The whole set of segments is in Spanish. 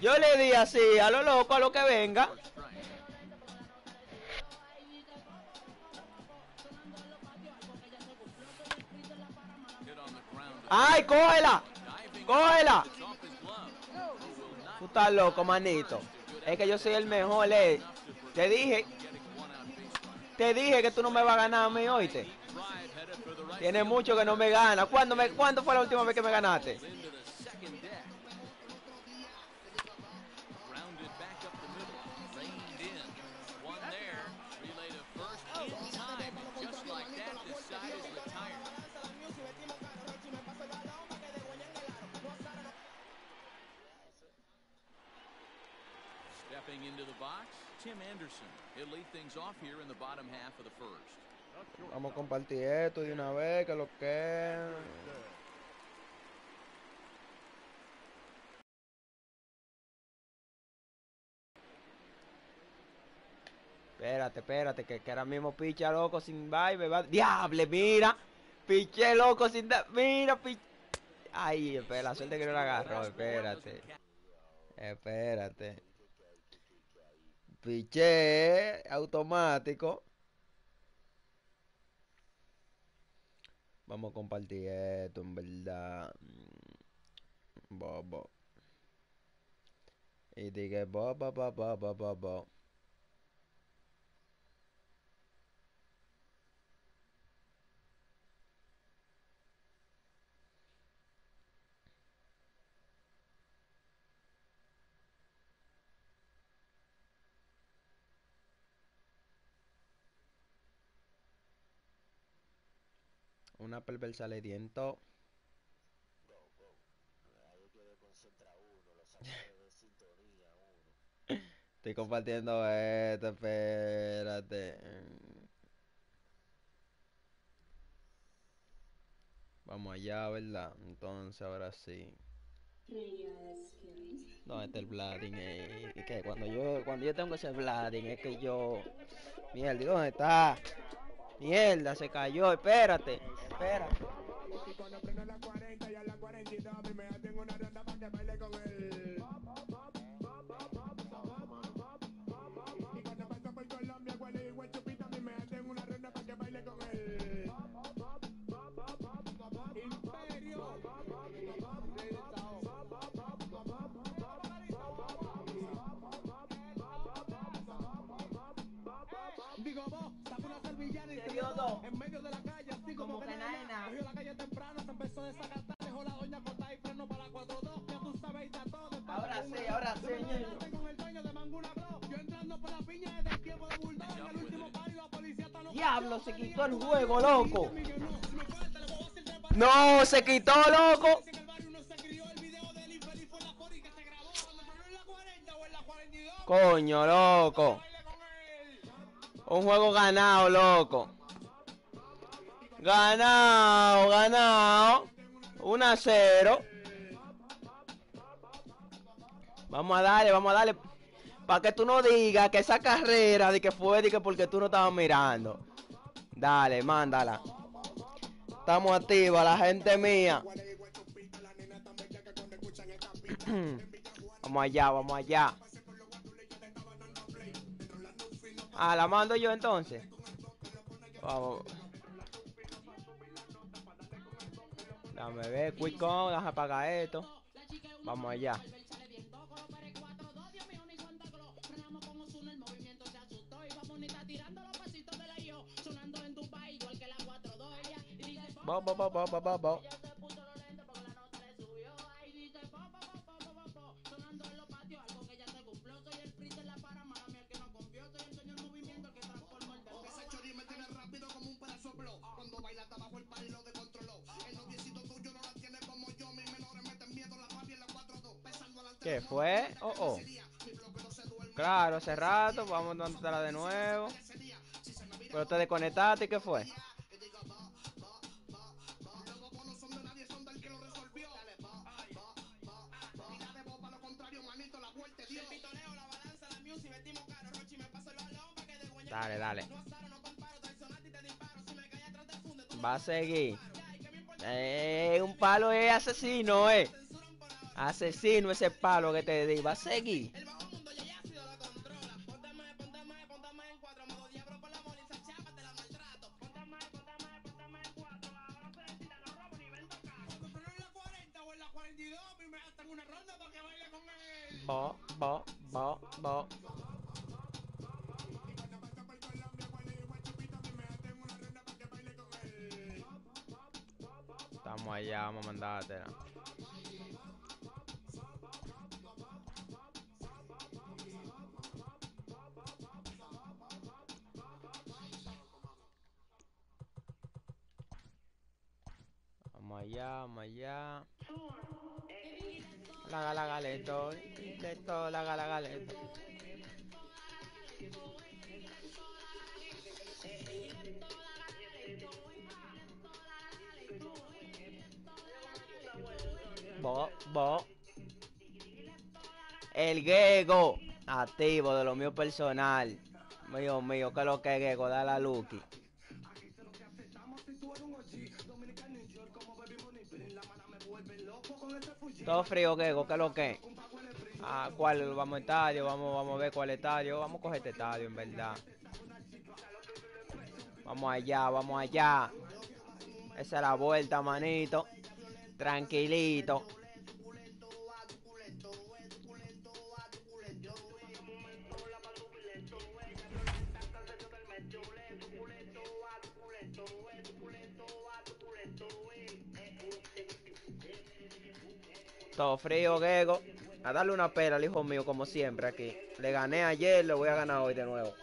Yo le di así, a lo loco, a lo que venga. ¡Ay, cógela! ¡Cógela! Tú estás loco, manito. Es que yo soy el mejor, eh. Te dije. Te dije que tú no me vas a ganar a mí, oíste. Tiene mucho que no me gana. ¿Cuándo, me, ¿Cuándo fue la última vez que me ganaste? Box, Tim Anderson. He'll lead things off here in the bottom half of the first. Vamos a compartir esto de una vez, que lo que... Espérate, espérate, que, que ahora mismo picha loco sin vibe, va. ¡Diable, mira! Piché loco sin da... Mira, piché... Ay, espera, la suerte que no la agarró, espérate. Espérate. Piché automático. Vamos a compartir esto, en verdad. Mm, Bobo. Y dije, bo, bo, bo, bo, bo, bo, Una perversa le diento. Estoy compartiendo esto, espérate. Vamos allá, ¿verdad? Entonces, ahora sí. ¿Dónde está el Vladin? Eh, ¿y qué? Cuando yo, cuando yo tengo ese Vladin, es que yo... Mierda, ¿y dónde está? Mierda, se cayó, espérate, espérate. Se quitó el juego, loco. No se quitó, loco. En el barrio no se crió el video del infeliz fue la pori que se grabó cuando fue en la 40 o en la 42. Coño, loco. Un juego ganado, loco. Ganado, ganado. 1 a 0. Vamos a darle, vamos a darle. Para que tú no digas que esa carrera de que fue de que porque tú no estabas mirando. Dale, mándala. Estamos activos, la gente mía. Vamos allá, vamos allá. Ah, la mando yo entonces. Vamos. Dame ver, quick on, déjame apagar esto. Vamos allá. En la 4-2. Pesando adelante. ¿Qué fue? Oh, oh. Claro, hace rato, vamos a de nuevo. Pero te desconectaste, ¿qué fue? Funde, tú Va a seguir. Eh, un palo es asesino, eh. Asesino ese palo que te di. Va a seguir. El bajo mundo ya Estamos allá, vamos a mandártela. Vamos allá, vamos allá. La gala galeto, leto, la gala galeto. Bo, bo. El Gego, activo de lo mío personal. Mío, mío, que lo que es Gego, da la Lucky. Todo frío, Gego, que lo que? Ah, ¿cuál vamos a estadio? Vamos, vamos a ver cuál estadio. Vamos a coger este estadio, en verdad. Vamos allá, vamos allá. Esa es la vuelta, manito. Tranquilito. Todo frío, Gego. A darle una pera al hijo mío, como siempre, aquí. Le gané ayer, le voy a ganar hoy de nuevo.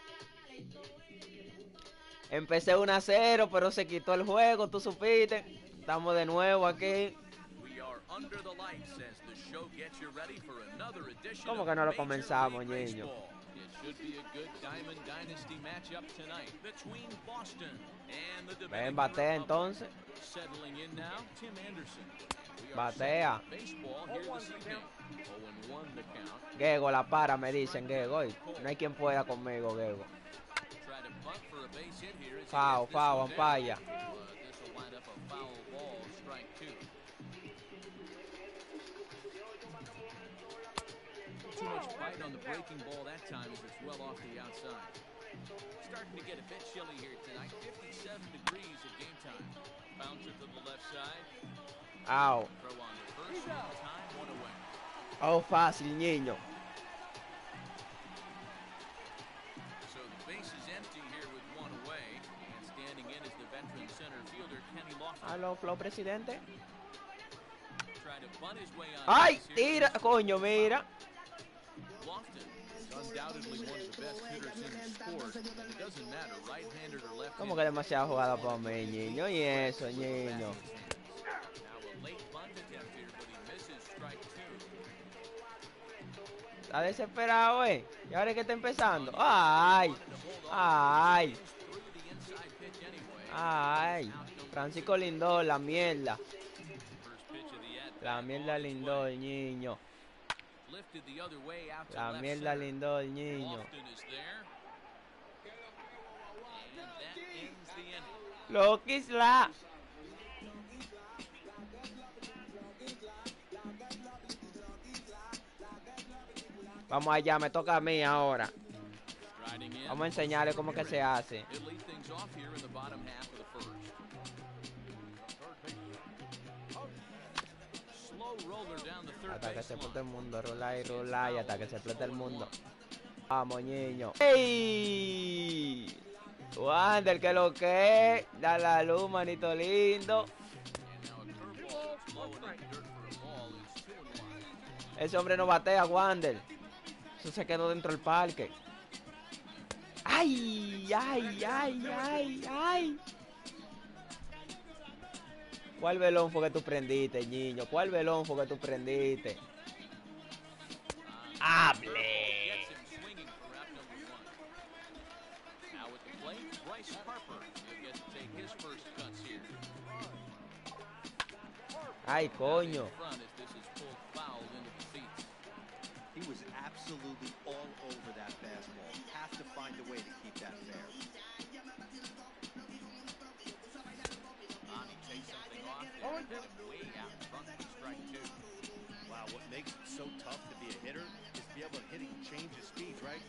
Empecé 1 a 0, pero se quitó el juego, tú supiste. Estamos de nuevo aquí. ¿Cómo que no lo comenzamos, niño? Baseball. It should be a good Diamond Dynasty matchup tonight between Boston and the Ven, Republic. entonces. Batea. set for Baseball here this evening. 0-1 the count. Gego, la para, me dicen, Gego. No hay quien pueda conmigo, Gego. Try to bunt for a base hit here as he Foul, gets this foul, one down. umpire. This will wind up a foul ball, strike two. Too much on the breaking ball that time as it's well off. Starting to get a bit chilly here tonight. 57 degrees at game time. Bouncer to the left side. Au. Oh, fácil, niño. Aló, Flow, presidente. ¡Ay! Tira, coño, mira. Como que demasiada jugada para mí, niño. Y eso, niño. Está desesperado, eh. Y ahora es que está empezando. ¡Ay! ¡Ay! ¡Ay! Francisco Lindor, la mierda. La mierda Lindor, niño. La mierda. Lindor, niño. Lofton is Vamos allá, me toca a mí ahora. Vamos a enseñarle cómo que se hace. Hasta que se explote el mundo, rola y rola y hasta que se explote el mundo. Vamos, niño. ¡Ey! Wander, que lo que es. Da la luz, manito lindo. Ese hombre no batea, Wander. Eso se quedó dentro del parque. ¡Ay! ¡Ay, ay, ay, ay! ¿Cuál velón fue que tú prendiste, niño? ¿Cuál velón fue que tú prendiste? ¡Hable! Gets him absolutely all over that fastball. Have to find a way to keep that fair. Bonnie takes something off there. Way out front for strike two. Wow, what what's so tough to be a hitter is to be able to hit and change the speeds, right?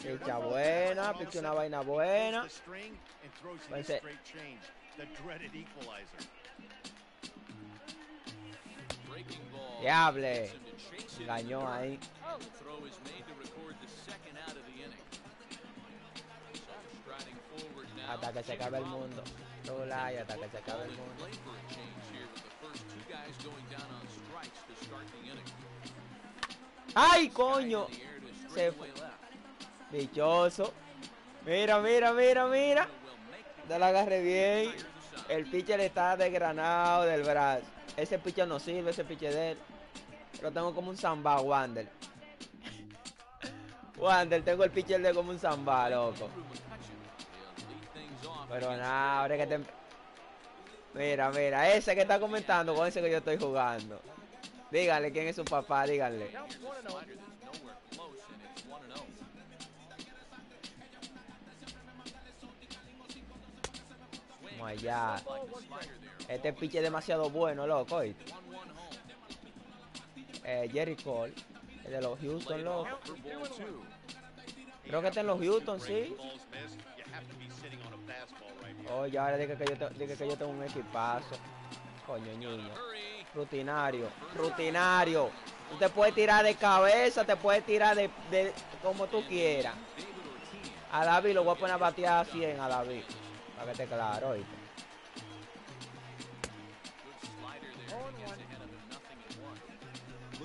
Picha buena, all of a picha una vaina buena. the string and throws you Puede ser. straight change, the dreaded equalizer. Diable. Engañó ahí. Hasta que se acabe el mundo. Rulay, hasta que se acabe el mundo. ¡Ay, coño! Se fue. Dichoso. Mira, mira, mira, mira. No la agarre bien. El pitcher está desgranado del brazo. Ese pitcher no sirve, ese pitcher de él. Lo tengo como un samba, Wander. Wander, tengo el pitcher de como un samba, loco. Pero nada, ahora que te... Rollins. Mira, mira, ese que está comentando con ese que yo estoy jugando. Díganle quién es su papá, díganle. Here's a slider that's nowhere close, and it's 1 and 0. Swing. Vamos allá. Este pitcher es demasiado bueno, loco. ¿oíste? 1-1 home. Eh, Jerry Cole, el de los Houston, loco. Creo que está en los Houston, sí. Oye, ahora dije que yo, te- que yo tengo un equipazo. Coño, niño. Rutinario, rutinario. Tú te puedes tirar de cabeza, te puedes tirar de, de como tú quieras. A David lo voy a poner a batear a 100 a David. Para que esté claro, ¿oíste?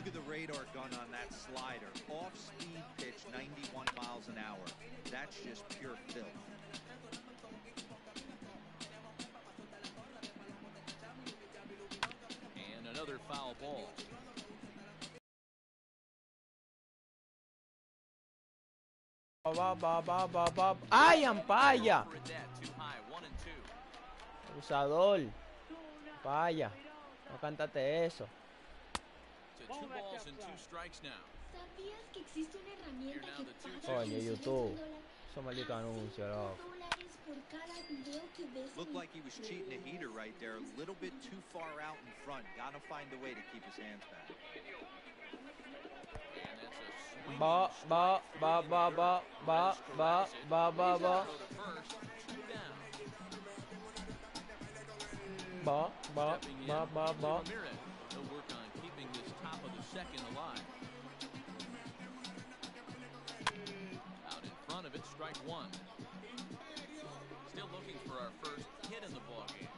One. Look at the radar gun on that slider. Off-speed pitch, 91 miles an hour. That's just pure filth. And another foul ball. Ba, ba, ba, ba, ba. ¡Ay, ampaya! For a dead, too high, one and. Abusador. Vaya. No cantate eso. To two balls and two strikes now. ¿Sabías que existe una que paga Coño, 300 YouTube. dólares Eso maldito anuncio, loco. dólares por cada video que ves Looked like he was cheating a heater right there. A little bit too far out in front. Gotta find a way to keep his hands back. And that's a swing. Ba, ba, ba, ba, ba, ba, ba, ba, ba, ba. Throw to first, two down. Ba, ba, ba, ba, ba. Second alive. Out in front of it, strike one. Still looking for our first hit in the ballgame.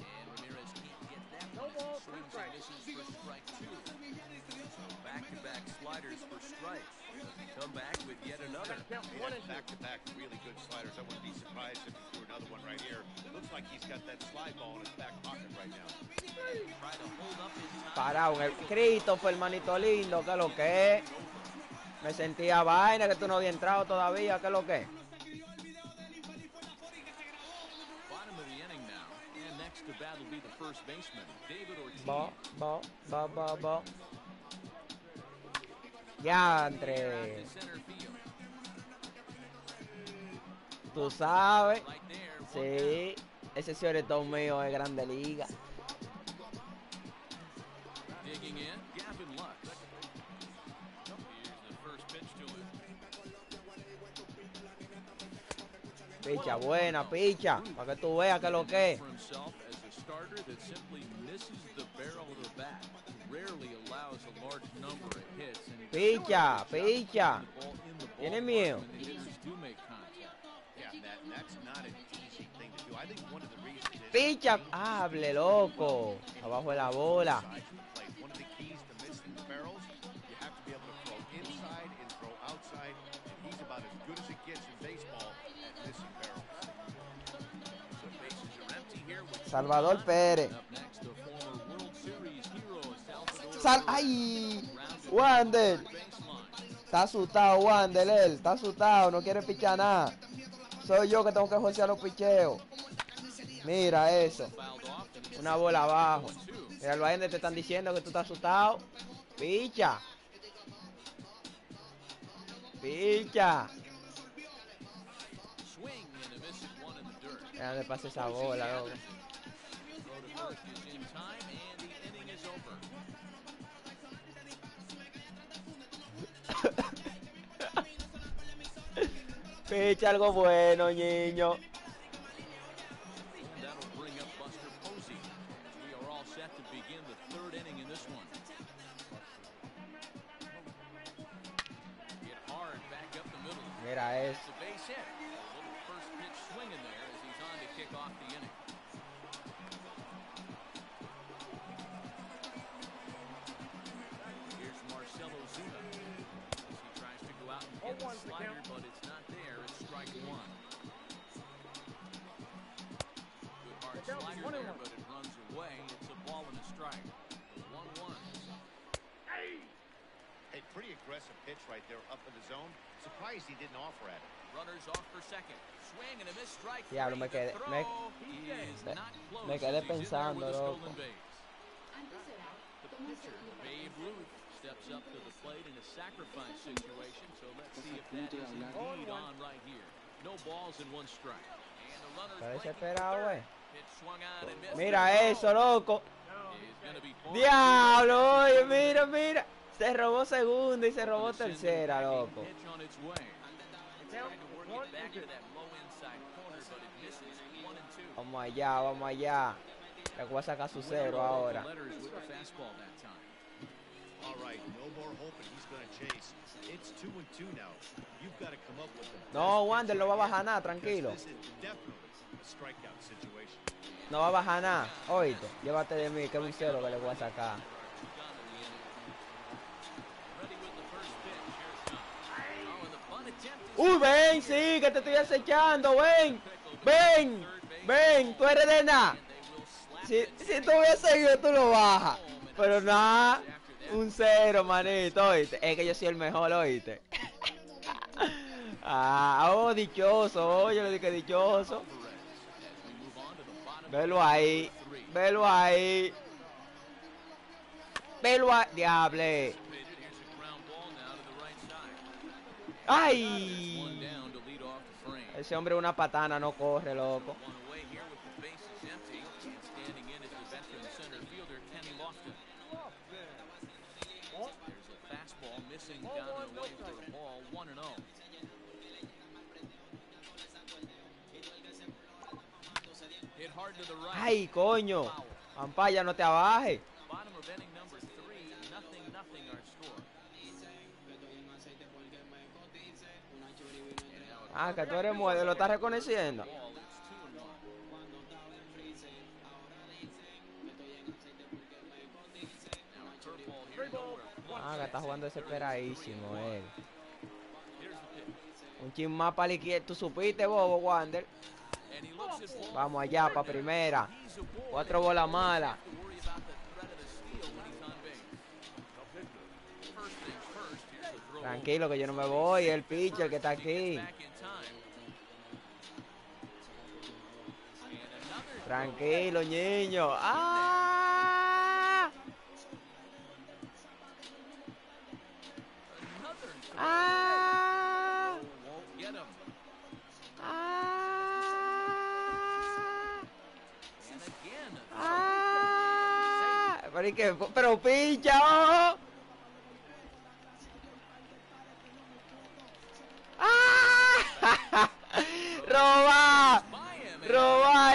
And Ramirez can't get that one. as he swings and misses for strike two. So back-to-back sliders for strikes. Come back with yet another. Back-to-back really good sliders. I wouldn't be surprised if he threw another one right Parado en el Christopher, hermanito lindo, que lo que. Me sentía vaina que tú no habías entrado todavía, que lo que es. Bo, bo, bo, bo, bo. Ya. Tú sabes. Sí. Ese señorito mío es grande liga. Picha buena, picha, para que tú veas que lo que es. Picha, picha. Tiene miedo. Picha, hable loco. Abajo de la bola. Salvador Pérez. Sal ¡Ay! Wander. Está asustado, Wander, él. Está asustado, no quiere pichar nada. Soy yo que tengo que josear los picheos. Mira eso. Una bola abajo. Mira, el gente te están diciendo que tú estás asustado. Picha. Picha. Mira dónde pasa esa bola, loco. Picha algo bueno, niño. Mira pretty aggressive pitch right there up in the zone. Surprised he didn't offer at it. Runners off for second. Swing and a miss strike. Diablo, me quedé- me- me- me quedé he's in there pensando, loco. stolen base. Antes era, The ¿cómo se pitcher, explica? Babe Ruth, steps up to the plate in a sacrifice situation. So let's see if that is indeed on right here. No balls and one strike. And the runners Está breaking desesperado, third. güey. Swung on and. Mira eso, loco. is gonna be forced Diablo, oye, mira, mira. Se robó segunda y se robó tercera, loco. Vamos allá, vamos allá. Le voy a sacar su cero ahora. No Wander, no va a bajar nada, tranquilo. No va a bajar nada. Oíste, llévate de mí, que es un cero que le voy a sacar. Ready with the first pitch. Here it comes. Oh, and the bunt attempt is Uy, ven, sí, que te estoy acechando, ven. Ven, ven, tú eres de nada. Si, si tú hubieras seguido, tú lo bajas. Pero nada, un cero, manito, oíste. Es que yo soy el mejor, oíste. Ah, oh, dichoso, oye, le dije dichoso. Velo ahí, velo ahí. Velo ahí, diable. pitch. Here's a ground ball now to the right side. Ay. Ese hombre es una patana, no corre, loco. One away here with the bases Ah, que tú eres muerto, lo estás reconociendo. Ah, que está jugando desesperadísimo él. Pitch. Un chin más para la izquierda. ¿Tú supiste, bobo, Wander? Vamos allá, para primera. Cuatro bolas malas. Tranquilo, que yo no me voy. El pitcher que está aquí. Tranquilo, niño. ¡Ah! ¡Ah! ¡Ah! ¡Ah! Pero, pero pincha. ¡Ah! ¡Roba!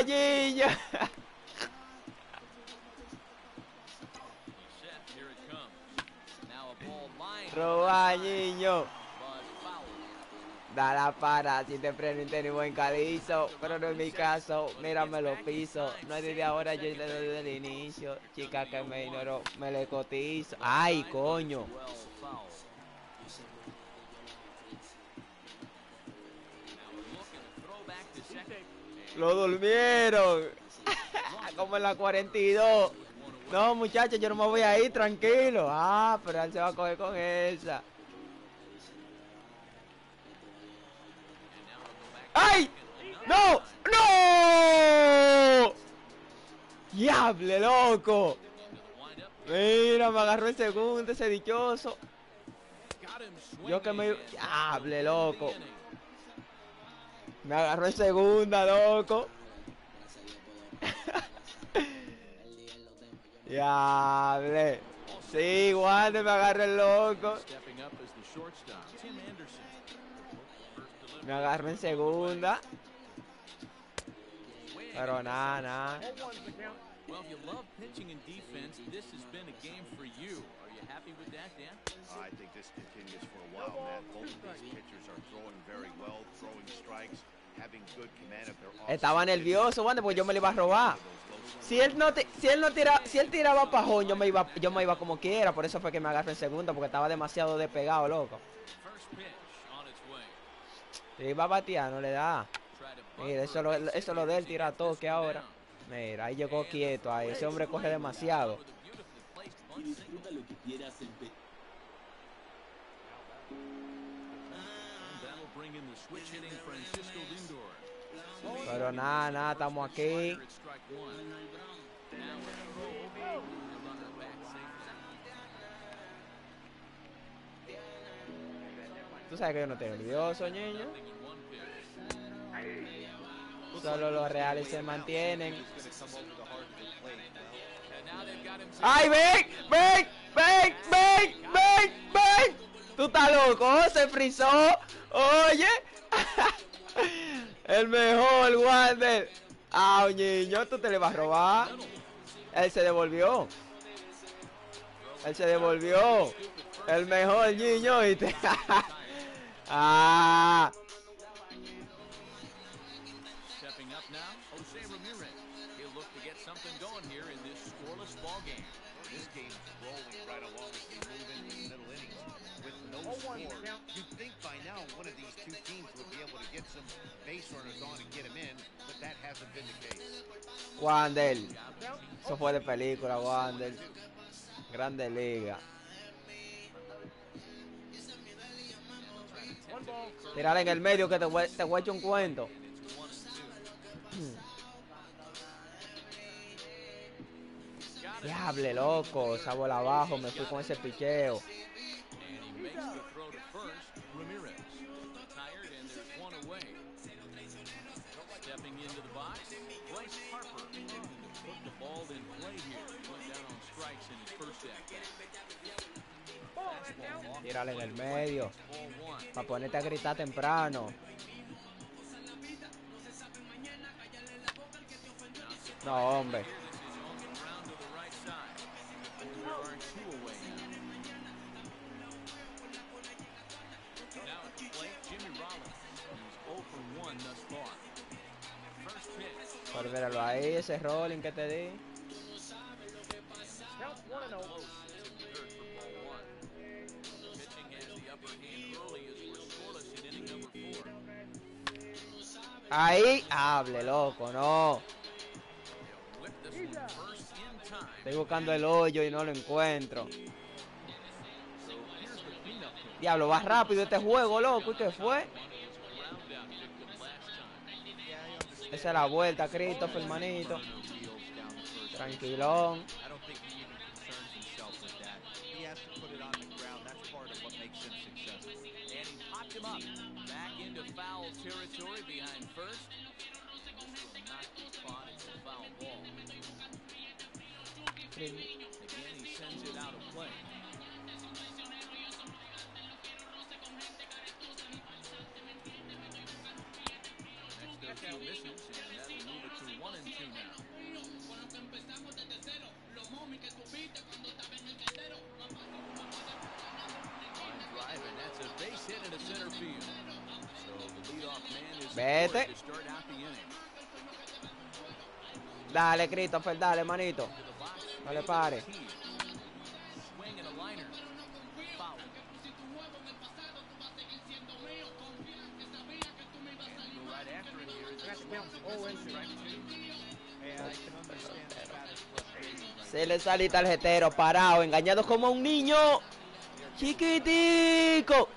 But foul. Da la para, si te prendo un tenis buen calizo, pero no es mi caso, mírame los pisos, no es desde ahora, yo desde el inicio, chica que me ignoró, me le cotizo, ay coño, lo durmieron, como en la 42, no muchachos, yo no me voy a ir, tranquilo, ah, pero él se va a coger con esa, ay, no, no, diable loco. Mira, me agarró el segundo ese dichoso. Yo que me... Diable, loco. Me agarró en segunda, loco. Diable. Sí, guante, me agarró el loco. Me agarro en segunda. Pero nada, nada. Well, if you love pitching and defense, this has been a game for you. Are you happy with that, Dan? I think this continues for a while, man. Both of these pitchers are throwing very well, throwing strikes, Estaba nervioso, Wander, porque yo me lo iba a robar. Si él no, ti- si él no tira, si él tiraba pajón, yo me iba, yo me iba como quiera. Por eso fue que me agarré en segunda, porque estaba demasiado despegado, loco. Si iba a batear, no le da. Mira, eso lo, eso lo de él tira toque ahora. Mira, ahí llegó quieto ahí. Ese hombre corre demasiado. Pero nada, nada, estamos aquí. Tú sabes que yo no estoy nervioso, niño. One pitch. Solo los reales se mantienen. ¡Ay, ven! ¡Ven! ¡Ven! ven, ven, ven. Tú estás loco, se frizó. Oye. El mejor, Wander. Ah, niño, tú te le vas a robar. Él se devolvió. Él se devolvió. El mejor niño, ¿viste? ah. Wander. Eso fue de película, Wander. Grande liga. Tirar en el medio que te voy, te voy a echar un cuento. Diable, loco. Esa bola abajo. Me fui con ese picheo. Tírale en el medio. Para ponerte a gritar temprano. No, hombre. This is on the ground to the right side. There are two away now. Now at the plate, Jimmy Rollins. He's 0 for 1 thus far. First pitch. Pero míralo ahí, ese rolling que te di. Ahí, hable, loco, no. Estoy buscando el hoyo y no lo encuentro. Diablo, va rápido este juego, loco. ¿Y qué fue? Esa es la vuelta, Christopher, hermanito. Tranquilón. Foul ball. Again, he sends it out of play. Next 0 2 misses, and that'll move it to 1 and 2 now. Line drive, and that's a base hit into center field. Vete. Dale, Christopher, dale, manito. No le pare. Se le sale tarjetero, parado, engañado como un niño. Chiquitico.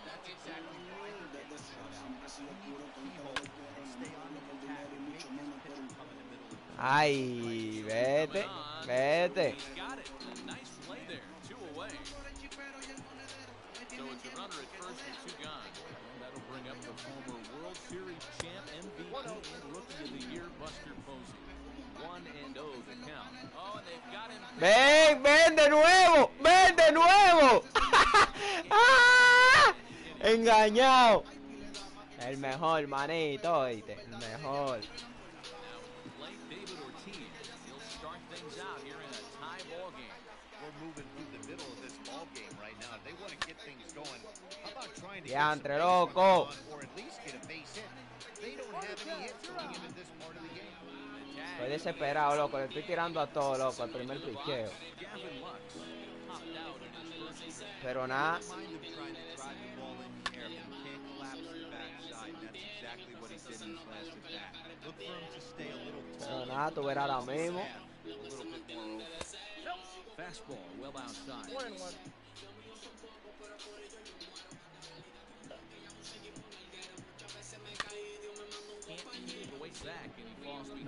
They've got him. Ven, ven de nuevo, ven de nuevo. ¡Ah! Engañado. El mejor, manito, oíste. El mejor. That's exactly what he did in his last at bat. Look for him to stay a little Pero nada, tú verás ahora mismo. A. Fastball well outside. Can't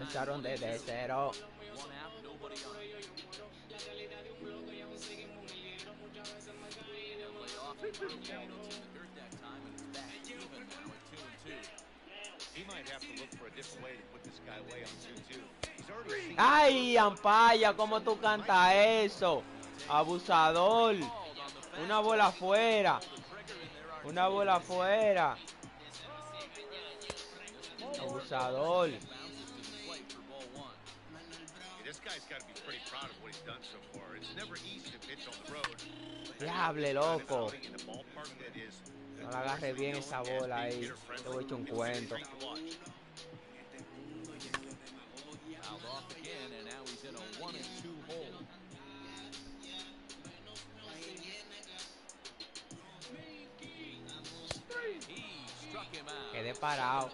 echaron desde cero. One out, nobody on. They'll lay off the curveball that's in the dirt that time, and it's back even now at two and two. He might have to look for a different way to put this guy away on 2-2. He's already seen ¡Ay, Ampaya! ¿Cómo tú cantas eso? Abusador. Una bola afuera. Una bola afuera. Abusador. Diable, loco. No la agarré bien esa bola ahí. Te voy a echar un cuento. Quedé parado.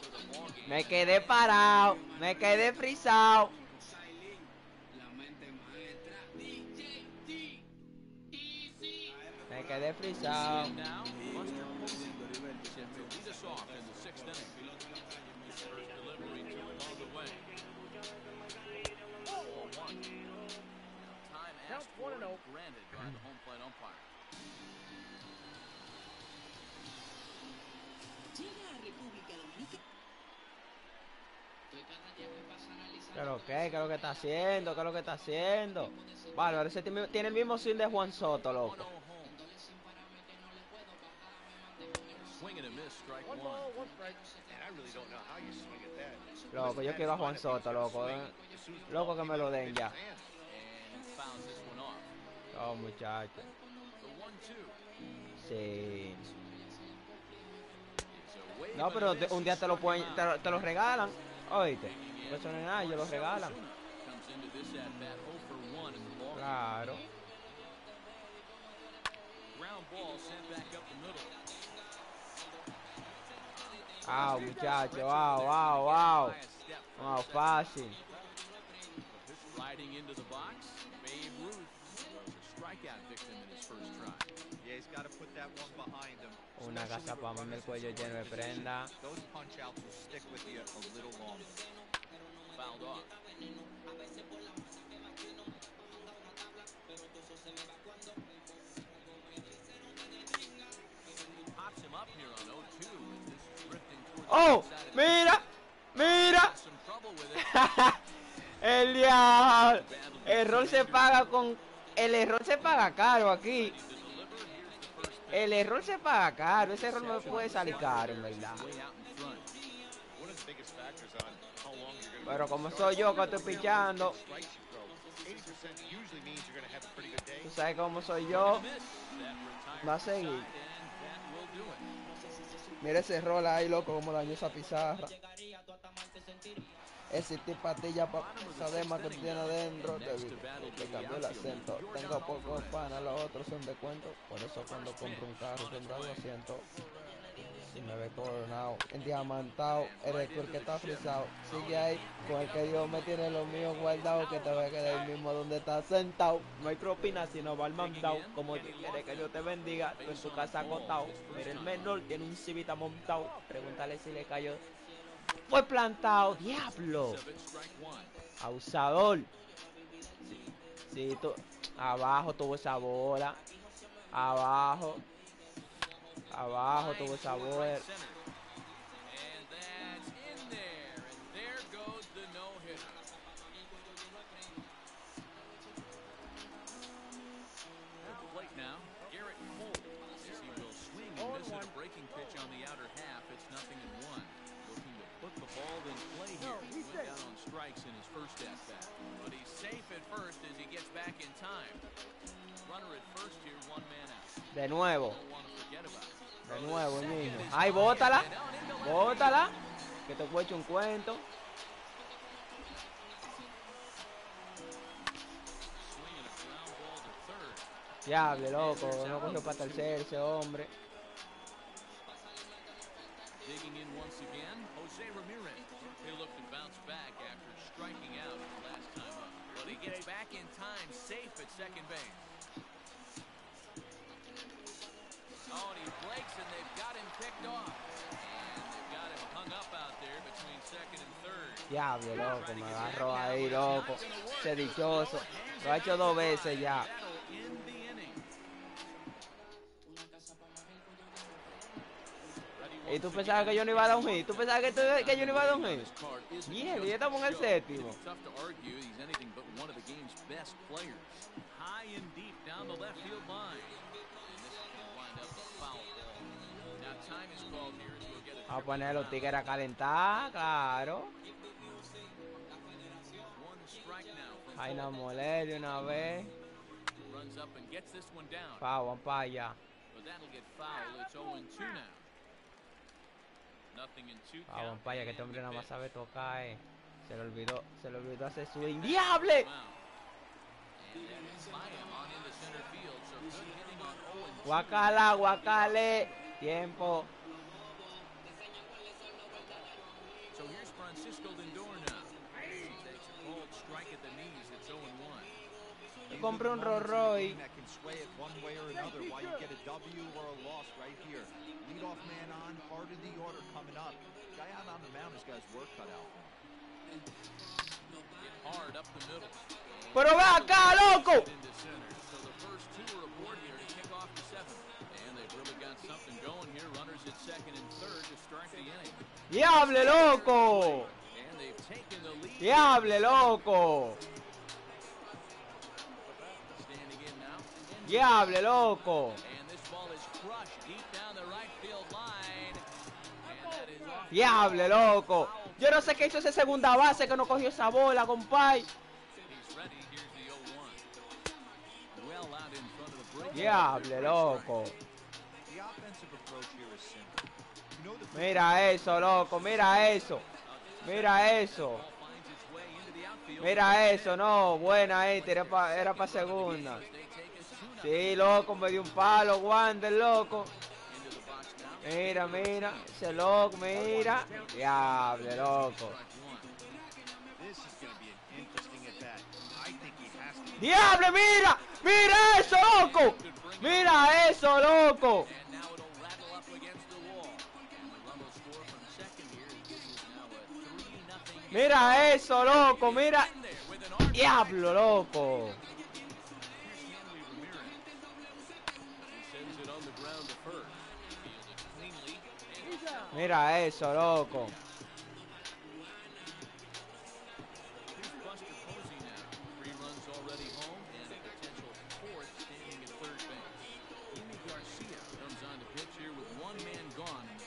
Me quedé parado. Me quedé frisado. Me quedé frisado. Now, ¿Qué lo que? ¿Qué es lo que está haciendo? ¿Qué es lo que está haciendo? Vale, ahora ese tiene tiene el mismo swing de Juan Soto, loco. 1-0 home. Swing and a miss, strike one. And I really don't know how you swing at that. Loco, yo quiero a Juan Soto, loco. eh. Loco que me lo den ya. Oh, 1-2 Sí. No, pero un día te lo pueden, te, te lo regalan. Oíste. Eso no es nada, ellos lo regalan. Comes into this at bat 0 for 1 in the ball. Claro. Wow, muchachos. Wow, wow, wow. Wow, fácil. Into the box, Babe Ruth strikeout victim in his first try. Yeah, he's got to put that one behind him. Una gazapama en el cuello lleno de prenda. position. Those punch outs will stick with you a little longer. Fouled off. Pops him up here on 0-2 as this is drifting towards the ¡Oh! ¡Mira! ¡Mira! El diablo. Error se paga con. El error se paga caro aquí. El error se paga caro. Ese error no puede salir caro, en verdad. Pero como soy yo que estoy pichando, strikes you throw, 80% usually means you're going to have a pretty good day. tú sabes cómo soy yo. Va a seguir. Mira ese rol ahí, loco, como dañó esa pizarra. Existe patilla para sadema que tiene adentro. Vi- te cambió el acento. Tengo pocos panas, los otros son de cuento. Por eso cuando compro un carro siempre lo siento. Si me ve coronado, endiamantado, eres tú el que está frisado. Sigue ahí con el que Dios me tiene los míos guardados. Que te voy a quedar mismo donde estás sentado. No hay propina sino va al. Como tú quieres que Dios te bendiga, tú en tu casa acostado. Mira el menor, tiene un civita montado. Pregúntale si le cayó. Fue plantado, diablo. Abusador. Sí, tú. Abajo tuvo esa bola. Abajo. Abajo tuvo esa bola. De nuevo. Don't want to forget about it. De nuevo, niño. Ay, bótala. Bótala. Que te echar un cuento. Diable, loco. No cogió para tercer ese hombre. Digging in once again, Jose Ramirez. He looked to bounce back gets back in time, safe at second base. Oh, and he breaks, and they've got him picked off. And they've got him hung up out there between second and third. Diable, loco. Me agarró ahí, loco. Ese dichoso. Lo ha hecho dos veces ya. ¿Y tú pensabas que yo no iba a dar un hit? ¿Tú pensabas que, tú- que yo no iba a dar un hit? Mierda, ya estamos en el séptimo. One of the game's best players. High and deep down the left field line. And this is gonna wind up a foul ball. Now time is called here as we'll get a Vamos a poner los tigres a calentar, claro. Ahí Bolton. molé de una vez. Runs up and gets this one down. Pa, vamos para allá. But that'll get foul. It's 0-2 now. Nothing in two Pa, count. vamos para allá, que este hombre nada más sabe tocar, eh. Se le olvidó, se le olvidó hacer swing. ¡Diable! Wow. And that's by him on into center field. So good hitting on 0-2. Guacala, guacale. Tiempo. So here's Francisco Lindor now. He takes a cold strike at the knees. It's 0-1. Yo compré un Rolls Royce. Lead off man on, heart of the order coming up. Guy out on the mound has got his work cut out for him. Pero ve acá, loco. Diable, loco. Diable, loco. Diable, loco. Diable, loco. Yo no sé qué hizo ese segunda base que no cogió esa bola, compay. He's ready. Here's the 0-1. Well out in front of the break. Diable, loco. Mira eso, loco. Mira eso. Mira eso. Mira eso, no. Buena esta. Era para era pa segunda. They take a 2-0 Sí, loco. Me dio un palo, Wander, loco. Mira, mira. Ese loco, mira. Diable, loco. Diable, mira. Mira eso, loco. Mira eso, loco. And now it'll rattle up against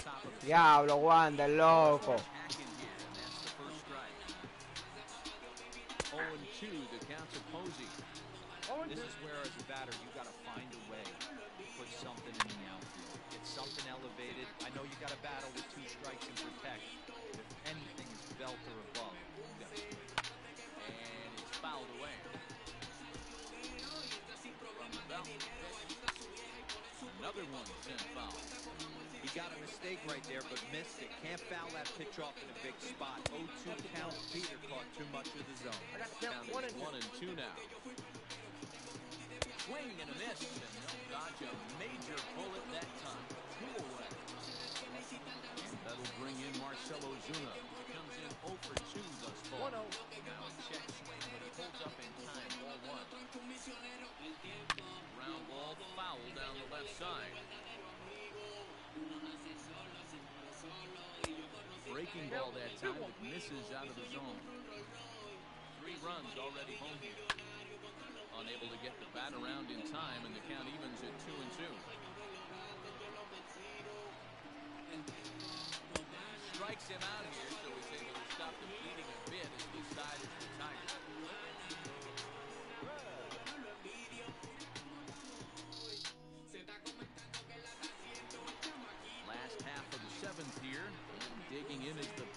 top of the Diablo, Wander, loco. Another one sent foul. He got a mistake right there, but missed it. Can't foul that pitch off in a big spot. 0-2 count. Peter caught too much of the zone. Count is one and two now. Swing and a miss, and they'll dodge a major bullet that time. Two away. That'll bring in Marcelo Zuna. Comes in 0 for 2 thus far. Oh. Now a check swing, but he holds up in time. Ball one. Round ball foul down the left side. Breaking ball that time, but misses out of the zone. Three runs already home here. Unable to get the bat around in time, and the count evens at two and two. Strikes him out here, so he's able to stop the bleeding a bit as the side is retired.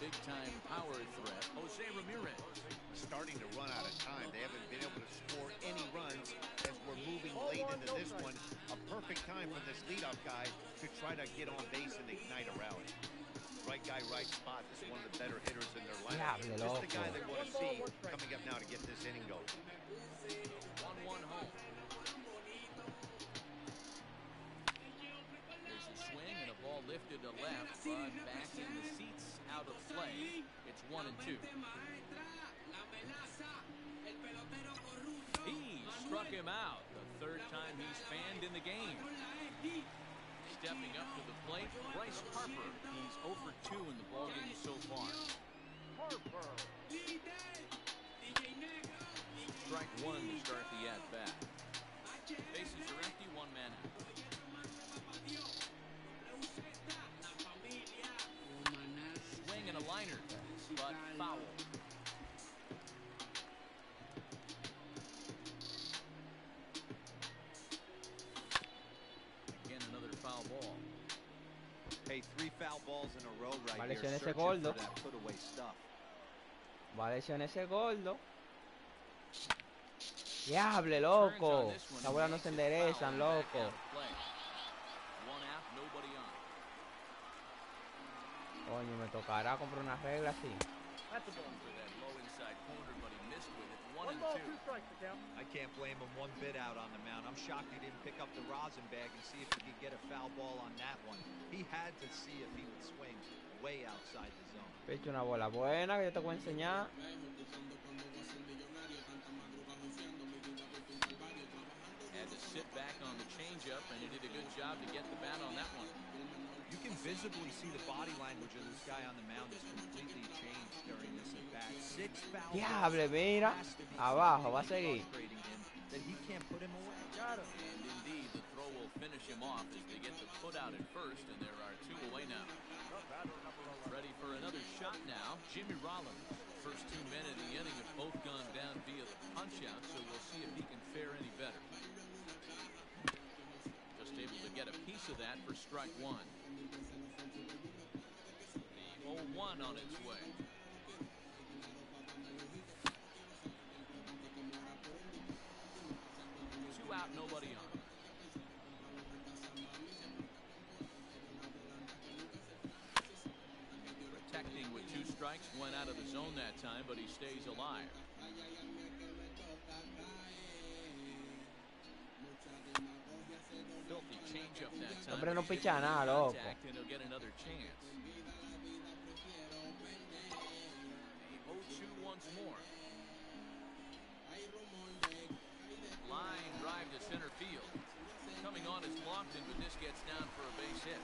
Jose Ramirez. starting to run out of time. They haven't been able to score any runs as we're moving late into this one. A perfect time for this leadoff guy to try to get on base and ignite a rally. Right guy, right spot. This is one of the better hitters in their lineup. Diablo, This is the guy loco. they want to see coming up now to get this inning going. 1-1 home. There's a swing and a ball lifted to left, but back in the seats out of play. It's one and two. He struck him out the third time he's fanned in the game. Stepping up to the plate, Bryce Harper. He's 0 for 2 in the ballgame so far. Harper. Strike one to start the at bat. Bases are empty, one man out. Liner, but foul. Again, another foul ball. Hey, three foul balls in a row right Vale, here. tiene ese gordo. that put away stuff. Va a lesionar ese gordo. Diable, loco. Las bolas no se enderezan, loco. Coño, me tocará comprar una regla así. For that low inside corner, but he missed with it. One and two. I can't blame him one bit out on the mound. I'm shocked he didn't pick up the rosin bag and see if he could get a foul ball on that one. He had to see if he would swing way outside the zone. Picho una bola buena que yo te voy a enseñar. Had to sit back on the changeup, and he did a good job to get the bat on that one. You can visibly see the body language of this guy on the mound has completely changed during this at bat. Six foul Diable, mira. has to be Abajo, va a seguir. That he can't put him away. And indeed, the throw will finish him off as they get the put out at first, and there are two away now. Ready for another shot now, Jimmy Rollins. First two men in the inning have both gone down via the punch out, so we'll see if he can fare any better. Just able to get a piece of that for strike one. The 0-1 on its way. Two out, nobody on. Protecting with two strikes, went out of the zone that time, but he stays alive. Hombre, no picha nada, loco. contact, And he'll get another chance. The 0-2 once more. Line drive to center field. Coming on is Lofton, but this gets down for a base hit.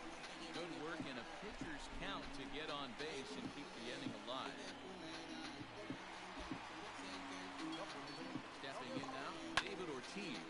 Good work in a pitcher's count to get on base and keep the inning alive. Stepping in now, David Ortiz.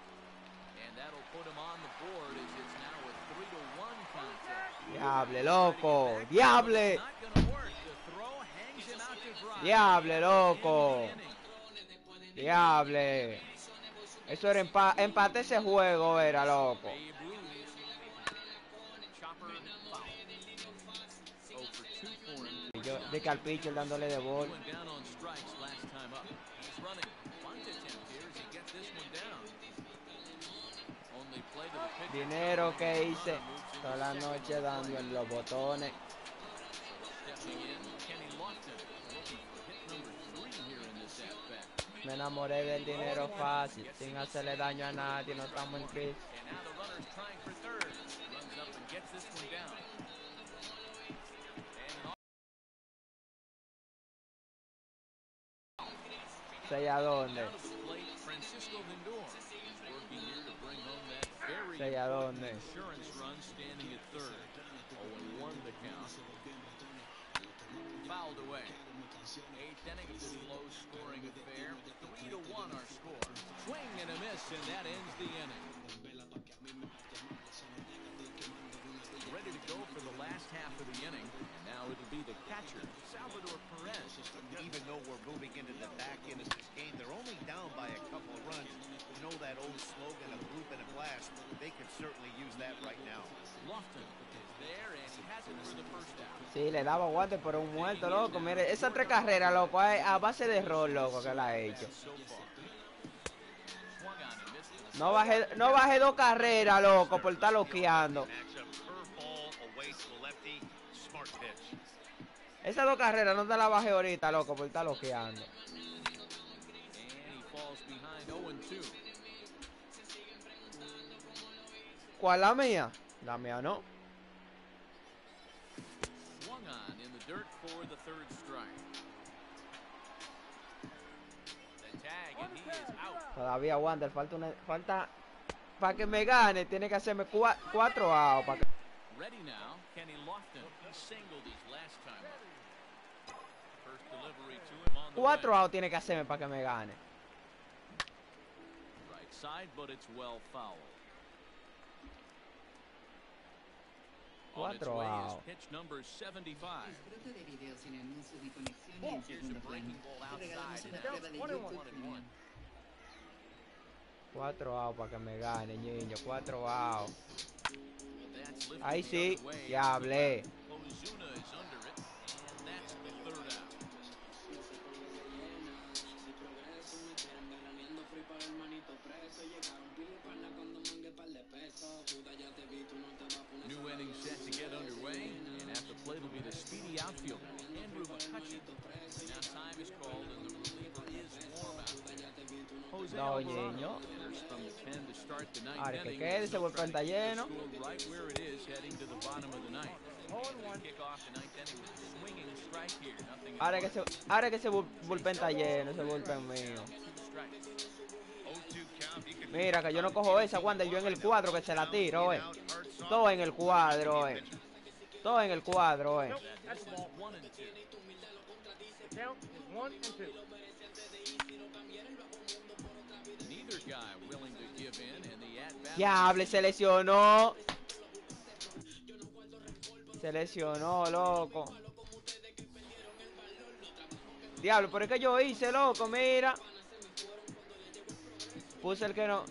And that'll put him on the board as it's now a three to one contest. Diable, loco. Diable. Diable, loco. Diable. Eso era empa empate ese juego, era loco. Babe Ruth. Chopper foul. 0 for 2 for him. Y yo, de dándole de bol. Dinero que hice toda la noche dando en los botones. Me enamoré del dinero fácil, sin hacerle daño a nadie, no estamos en crisis. And now the count. Fouled away. Eighth inning of this low-scoring affair. Three to one our score. Swing and a miss, and that ends the inning. Go for the last half of the inning. And now it'll be the catcher, Salvador Perez. Even though we're moving into the back end of this game, they're only down by a couple of runs. You know that old slogan, a bloop and a blast. They could certainly use that right now. Lofton is there, and he has it for the first out. Sí, le daba guante por un muerto, loco. Mire, esas tres carreras, loco, a a base de error, loco, que la ha hecho. No baje, no baje dos carreras, loco, por estar loqueando. Esas dos carreras no te las bajé ahorita, loco, por estar loqueando. And he falls behind 0-2. ¿Cuál la mía? La mía no. Todavía Wander, falta una, falta para que me gane, tiene que hacerme cua- cuatro outs para que Cuatro outs tiene que hacerme para que me gane. Right side, but it's well fouled. On its Cuatro way is out. pitch number 75. Disfruta de videos sin anuncios ni conexión y en Here's a segundo plano. breaking ball Te regalamos outside. una Now prueba de one and YouTube one and Premium. one. Cuatro outs para que me gane, niño, cuatro outs. That's lifted Ahí sí, ya hablé. Inning set to get underway, and at the plate will be the speedy outfielder, Andrew McCutcheon. Now time is called, and the reliever is warm out. Jose No, Alvarado niño. enters from the pen to start the ninth Ahora que quede, keep the lleno. right where it is, heading to the bottom of the ninth. Ahora que ese, ahora que lleno, ese bullpen mío. Two strikes. 0-2 count. You can Mira que yo no cojo esa, Wander, yo en el cuadro que se la tiro, eh. Todo en el cuadro, eh. Todo en el cuadro, eh. Diable, se lesionó. Se lesionó, loco. Diablo, pero es que yo hice, loco, mira. Puse el que no.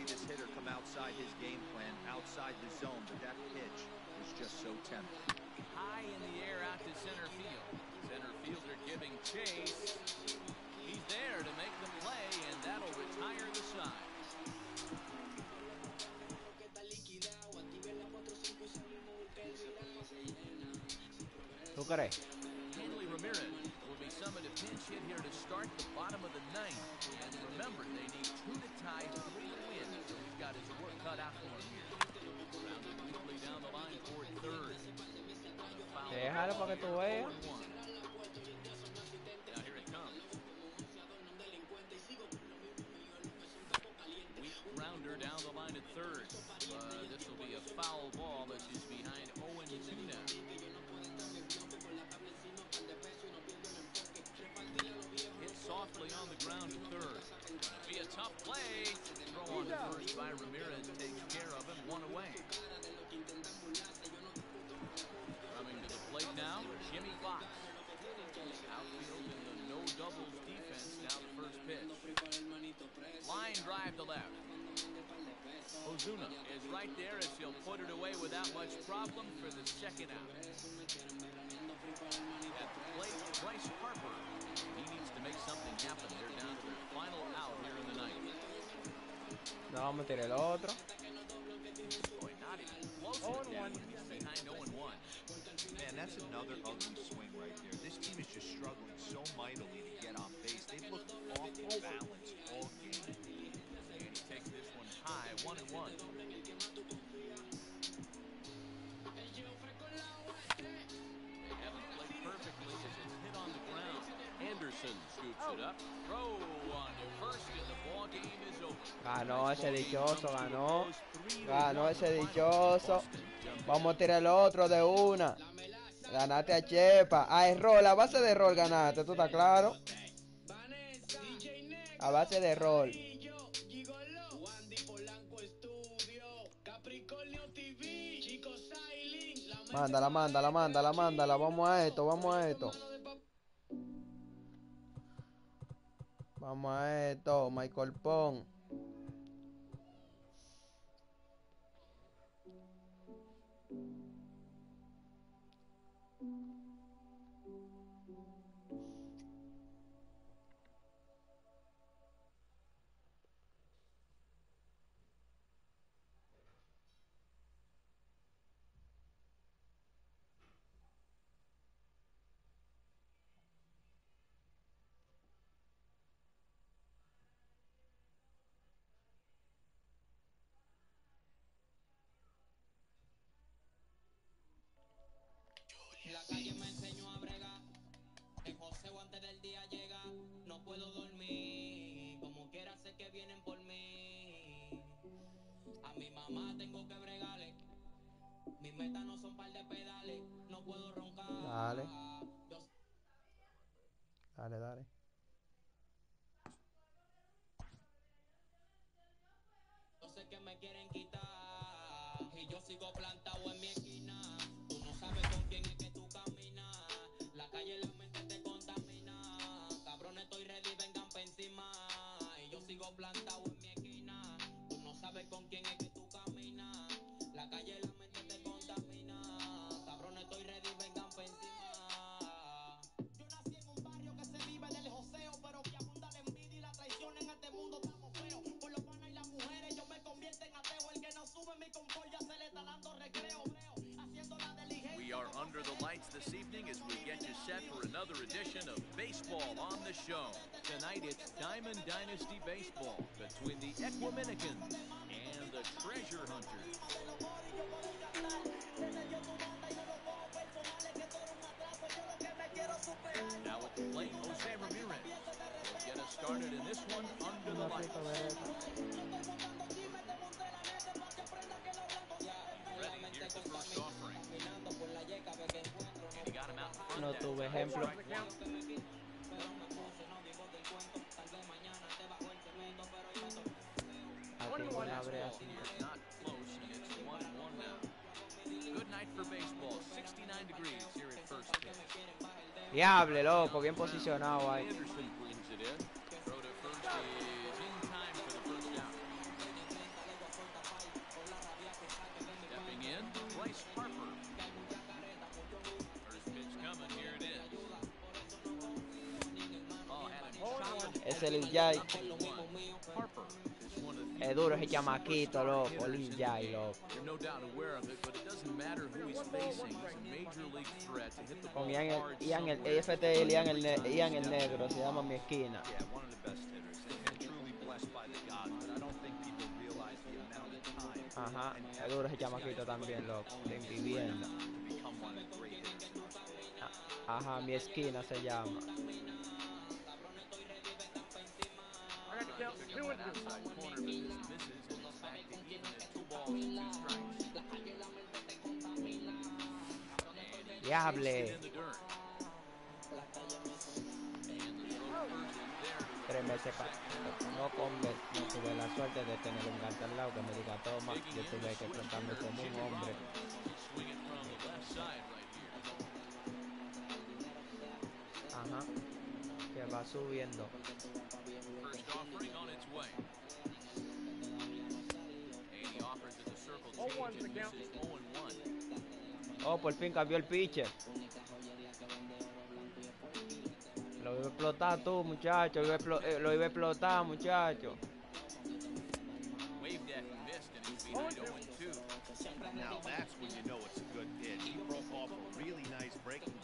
See this hitter come outside his game plan, outside the zone, but that pitch was just so tempting. High in the air out to center field. Center fielder giving chase. He's there to make the play, and that'll retire the side. ¿Tú crees? Hanley Ramirez will be summoned to pinch hit here to start the bottom of the ninth. And remember, they need two to tie, three to win. So he's got his work cut out for him here. Rounded weakly down the line toward third. Foul Déjalo para que tú veas. Four and one. Now here it comes. Weak grounder down the line at third. Uh, this will be a foul ball as he's behind 0 and 2 now. Hit softly on the ground to third. Be a tough play. Throw on first by Ramirez takes care of him. One away. Coming to the plate now, Jimmy Fox. Outfield in the no doubles defense. Now the first pitch. Line drive to left. Ozuna is right there as he'll put it away without much problem for the second out. At the plate, Bryce Harper. He needs to make something happen. They're down to their final out here in the night. No, vamos a tirar el otro. Boy, oh, oh Man, that's another ugly swing right there. This team is just struggling so mightily to get on base. They've looked off oh. balance all game. And he takes this one high, 1 and 1. Ganó ese dichoso, ganó. Ganó ese dichoso. Vamos a tirar el otro de una. Ganaste a Chepa. A error, a base de error ganaste, ¿tú estás claro? A base de error. Mándala, mándala, mándala, mándala. Vamos a esto, vamos a esto. Vamos a esto, Michael Pong. Dale. Dale, dale. Yo sé que me quieren quitar y yo sigo plantado en mi esquina. Tú no sabes con quién es que tú caminas. La calle la mente te contamina. Cabrones estoy ready, vengan pa' encima. Y yo sigo plantado under the lights this evening as we get you set for another edition of Baseball on the Show. Tonight it's Diamond Dynasty Baseball between the Equiminicans and the Treasure Hunters. Now at the plate, Jose Ramirez will get us started in this one under the lights. First pitch. Diable, loco, bien posicionado ahí. He's facing. He's a major league threat to hit the ball Con Ian el. Ian el. FTL, Ian el, Ian el negro, se llama mi esquina. Ajá, es duro ese chamaquito también, loco. De vivienda. Ajá, mi esquina se llama. To Tres meses pa- no, conve- no tuve la suerte de tener un gato al lado que me diga toma. Yo tuve que tratarme como un hombre. Ajá. Que va subiendo. First offering on its way. And he offers it the circle change and misses 0 and 1. Oh, por fin cambió el pitcher. Lo iba a explotar tú, muchacho. Lo iba a, eh, lo iba a explotar, muchacho.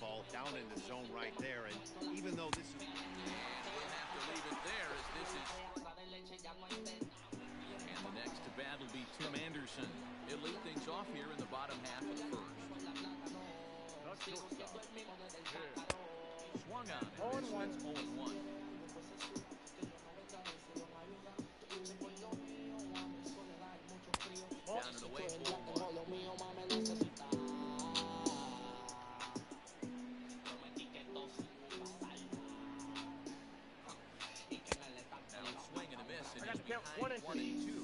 Ball down in the zone right there. And even though this is We'll have to leave it there as this is. And the next to bat will be Tim Anderson. He'll lead things off here in the bottom half of the first. Swung on. and missed. It's 0-1. Down and away, behind one and two.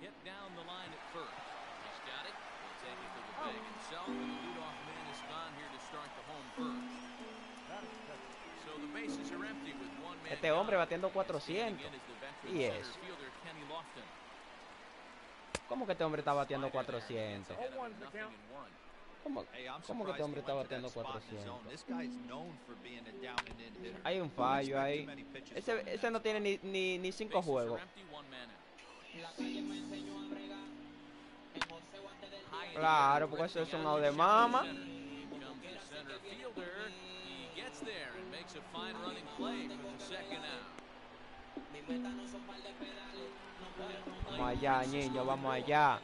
Hit down the line at first. He's got it. He'll take it to the bag himself, and the leadoff man is gone here to start the home first. So the bases are empty with one man Este hombre batiendo Standing 400. in is the veteran Y Lofton. ¿Cómo que este hombre está batiendo Slide in there, 400? ¿Cómo, cómo que este hombre está zone. 400? This guy's known for being a down and in hitter. Hay un fallo ahí. Ese, ese no tiene ni, ni, ni cinco juegos. Claro, air, porque eso es un out de mama. Vamos allá, niño, vamos allá.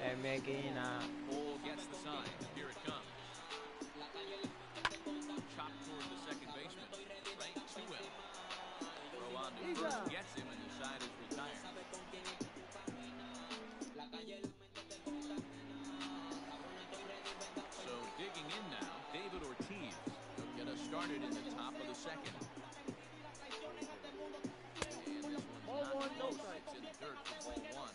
No one aboard for him, and two gone here in the first. En mi esquina. Cole gets the sign. Here it comes. Chop toward the second baseman. Right to him. Throw on to first. Gets him, and the side is retired. So digging in now, David Ortiz. He'll get us started in the top of the second. And this one's not close. It's in the dirt for ball one.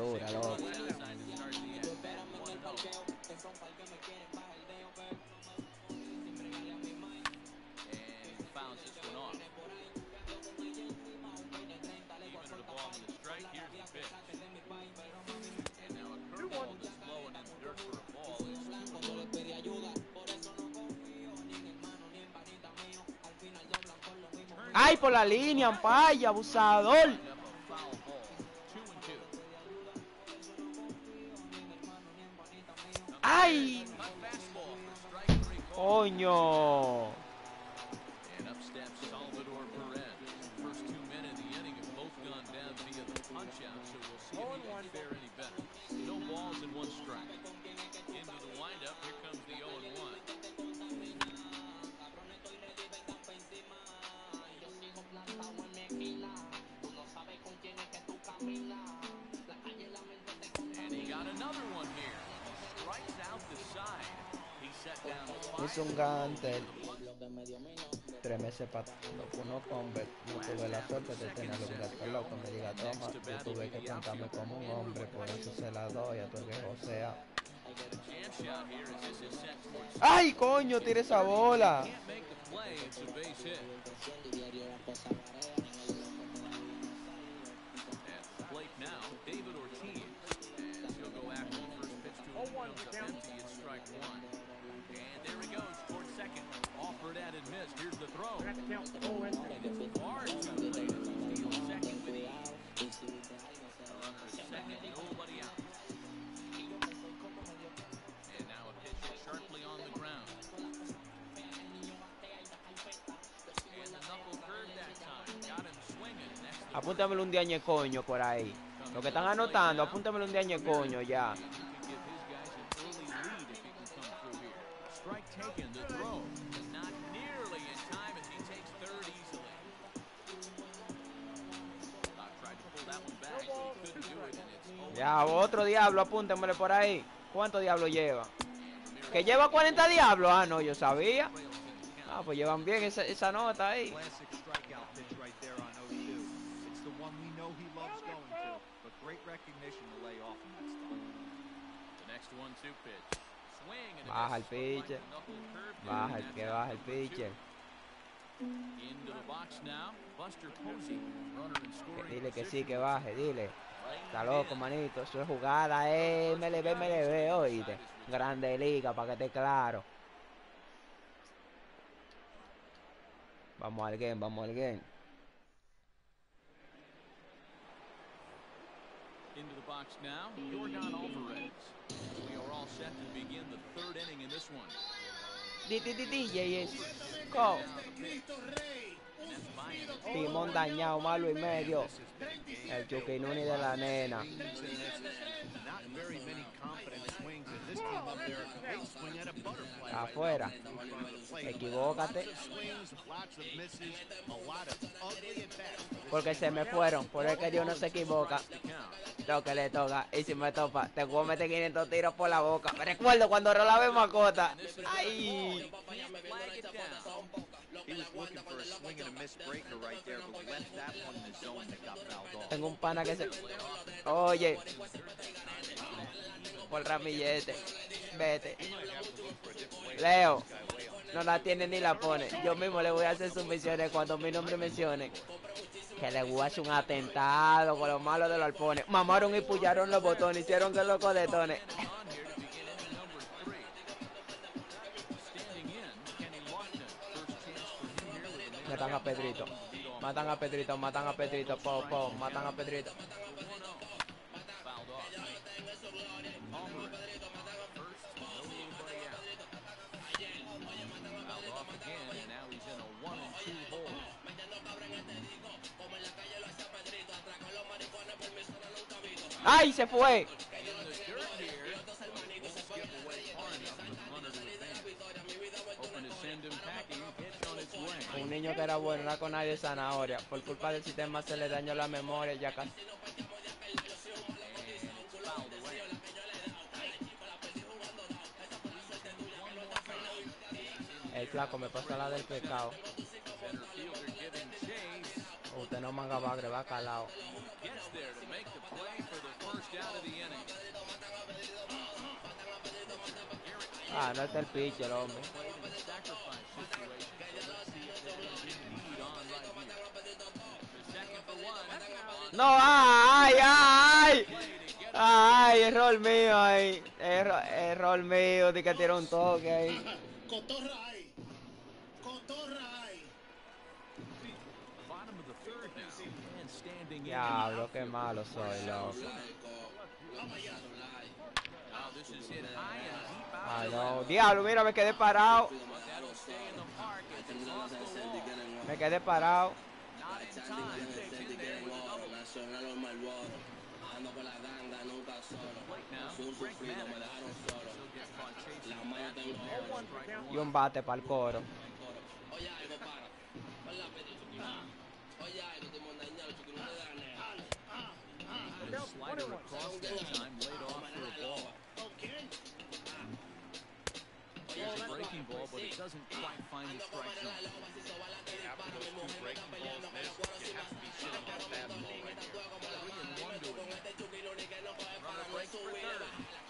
one. ¡Ay, por la línea, Ampaya, abusador! Meses patando con. No tuve la suerte de tener un gato loco. Me diga, toma, yo tuve que contarme como un hombre. Por eso se la doy a tu viejo sea. ¡Ay, coño! Tira esa bola. Apúntamelo un diañe coño por ahí. Lo que están anotando, apúntamelo un diañe coño ya. Strike taken, the throw. Ya, otro diablo, apúntemele por ahí. ¿Cuántos diablos lleva? ¿Que lleva 40 diablos? Ah, no, yo sabía. Ah, pues llevan bien esa, esa nota ahí. Classic strikeout pitch right there on 0-2. It's the one we know he loves going to, but great recognition to lay off in that spot. The next one two pitch. Swing and a Baja el pitcher. Baja, el que baja el pitcher. Dile que sí, que baje, dile. Está loco, manito. Eso es jugada, eh. MLB, MLB, oíste. Grande liga, para que esté claro. Vamos al game, vamos al game. Into the box now, Jordan Alvarez. We are all set to begin the third inning in this one. Di, di, di, DJ es. Co. Timón dañado, malo y medio. El Chuquinuni de la nena. Afuera. Equivócate. Porque se me fueron. Por el que Dios no se equivoca. Lo que le toca. Y si me topa, te puedo meter 500 tiros por la boca. Me recuerdo cuando rolaba en macota. Ay. Tengo un pana que se. Oye. Por ramillete. Vete. Leo. No la tiene ni la pone. Yo mismo le voy a hacer sus misiones cuando mi nombre mencione. Que le voy a hacer un atentado con los malos de los alpones. Mamaron y pullaron los botones. Hicieron que los codetones. Matan a Pedrito. Matan a Pedrito, matan a Pedrito. Po, po, matan a Pedrito. fouled off. Alvarez. Niño que era bueno, era con nadie zanahoria. Por culpa del sistema se le dañó la memoria. Ya casi. El flaco me pasa la del pecado. Usted no manga bagre, va calado. Ah, no está el pitcher, hombre. No, ay, ay. Ay, error mío ahí. Error, error mío, de que tiró un toque ahí. Cotorra ahí. Cotorra ahí. Diablo, qué malo soy, loco. No. Diablo, mira, me quedé parado. Me quedé parado. Not in time. Takes in there with a double. Plate now. Frank Maddox. Still gets caught chasing the bat. There, strike Y un bate para el coro. The slider across that time laid off breaking ball, but it doesn't quite find the strike zone. After those two breaking balls missed, you have to be sitting on a fastball right. Three and one to it. Runner breaks for third.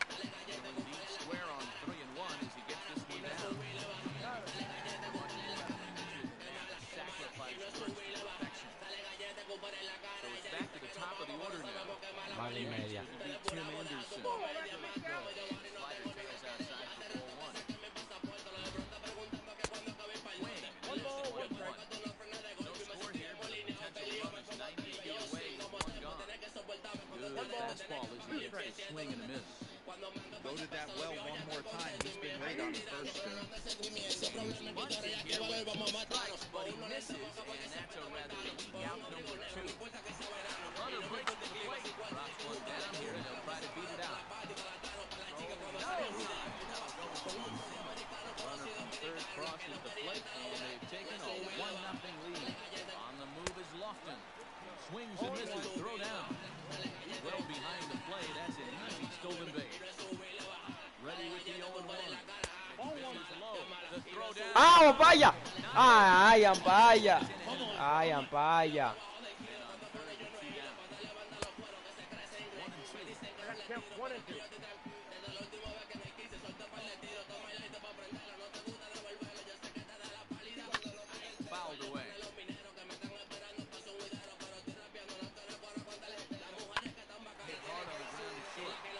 Fastball as he swing and a miss. Loaded that well one more time. He's been great on the first two. Bunts it here with two strikes, but he misses, and that's a rather weak out number two. Runner breaks the plate, drops one down here, and they'll try to beat it out. Runner from third crosses the plate, and they've taken a 1-0 lead. On the move is Lofton. Swings and misses, throw down. Well behind the play. That's an easy stolen base. Ready with the 0 1. Pitcher's low. The throw down. ¡Ah, Ampaya! ¡Ay, Ampaya! ¡Ay, Ampaya! Fouled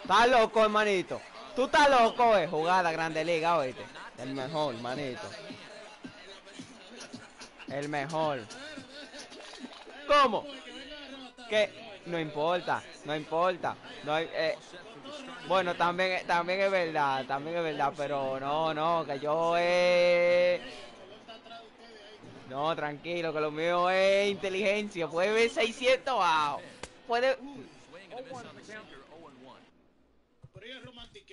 Estás loco, hermanito. Tú estás loco, eh. Jugada Grande Liga, oíste. El mejor, manito. El mejor. ¿Cómo? Que no importa, no importa. No eh, bueno, también, también es verdad, también es verdad, pero no, no, que yo eh, No, tranquilo, que lo mío es inteligencia. Puede ver 600, wow. Puede... Swing and a miss on the sinker. 0 1. Pero ella es romantiquera.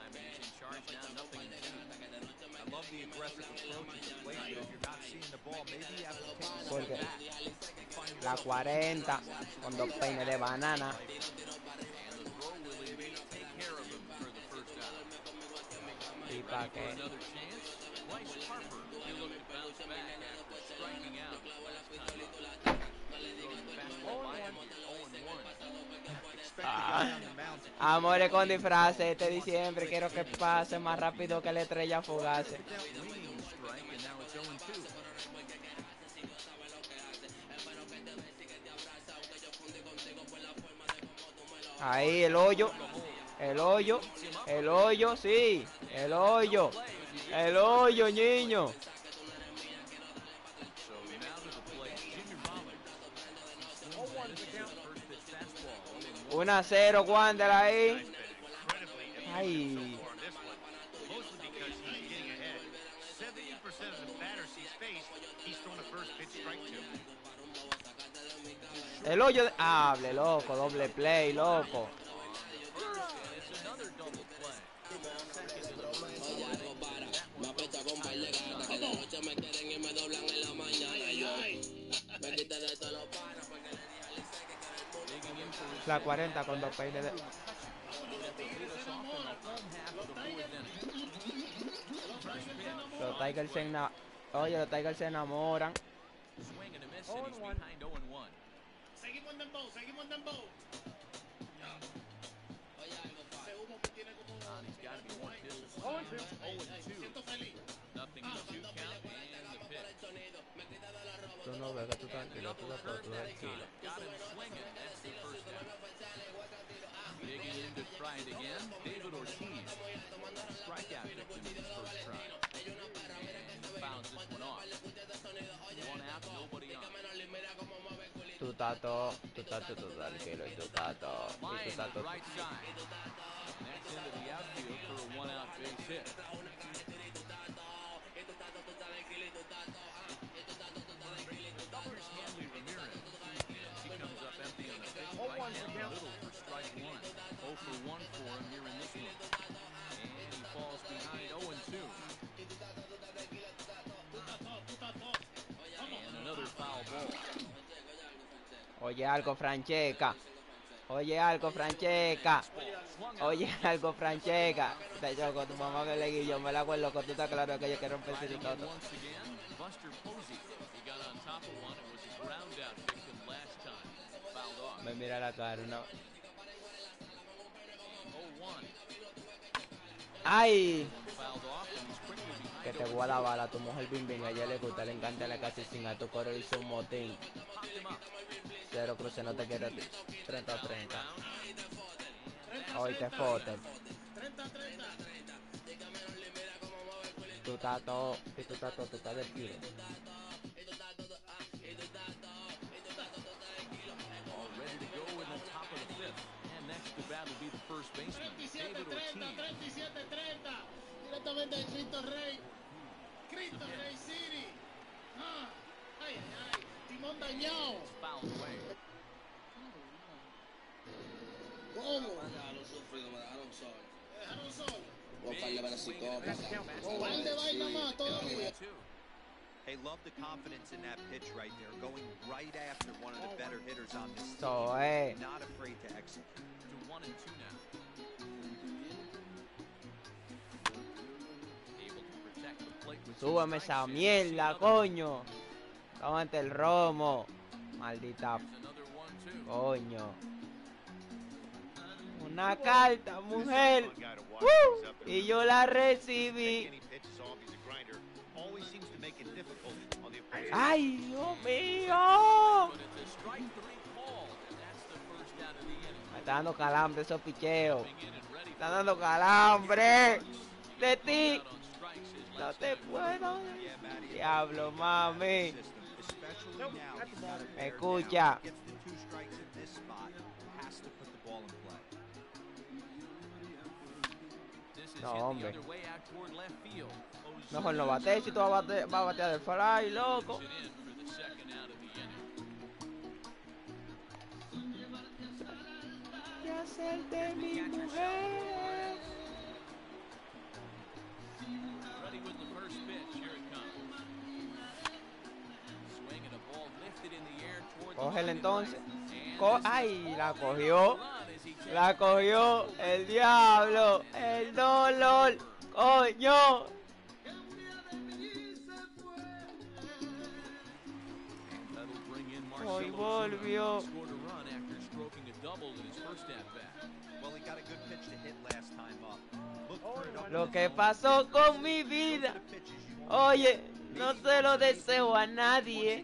Nothing in. I love the aggressive approach to the but if you're not seeing the ball, maybe you have to take Porque la 40 con dos peines de banana. Throw will chance, Bryce Harper. He looked to bounce back after striking out last time up. Throws the fastball by him here. 0 1. expect the guy on the mound to keep Amores con disfraces este diciembre. Quiero que pase más rápido que la estrella fugase. that winning strike, and now it's 0 2. Ahí el hoyo. El hoyo. El hoyo, sí. El hoyo. El hoyo, niño. 1 a 0, Wander ahí. El hoyo de... Ah, Hable, loco, doble play, loco. La 40 con dos peines de. Los Tigers se ena- Oye, los Tigers se enamoran. Swing and a miss, and he's behind 0 1. Seguimos en dembow, seguimos en dembow. Oye algo para Ese humo que tiene como... On, he's got to be one pitch. 0 Me 2. siento feliz. Nothing in two count, and the pitch. Tú no ves que tú tranquilo, Connects into the outfield for a one-out base hit. He comes up empty on the pitch right down the middle for strike one. 0 for 1 for him here in this. And he falls behind 0 and 2. And another foul ball. Oye algo, Francesca. Oye algo, Francesca. Oye algo, Francesca. Te choco, tu mamá me le yo me la acuerdo que tú estás claro que yo quiero romper el off. Me mira la cara, no. 0-1. Ay, que te voy la bala, tu mujer bim bim, a ella le gusta, le encanta la casi sin a tu coro hizo un motín. Cero cruce, no te ti. 30 a 30. Down. Hoy te foten. 30, 30. Tú estás todo, y tú estás todo, tú estás del tiro. All ready to go in the top of the fifth. And next to bat will be the first baseman, 37, David 30, Ortiz. 37, 30. Directamente de Cristo Rey. Cristo Rey City. Ah, ay, ay, ay. Timón dañado. ¿Cómo? Déjalo sufrir, no me dejaron solo. Dejaron solo. Voy a para psicópata. De más todavía. Hey, love the confidence in that pitch right there, going right after one of the better hitters on this team. Not afraid to execute. one and two now. Strikes esa mierda, another. Estamos ante el romo. Maldita. Coño. Una carta, mujer. Y yo la recibí. ¡Ay, Dios mío! Me está dando calambre esos picheos. Me está dando calambre. De ti. No te puedo. Diablo, mami. Escucha. No, hombre. Mejor no bate, si tú vas a batear, va a batear el fly, loco. Cógela entonces. ¡Ay! La cogió. La cogió el diablo. El dolor. ¡Coño! Hoy volvió. Lo que pasó con mi vida. Oye, no se lo deseo a nadie.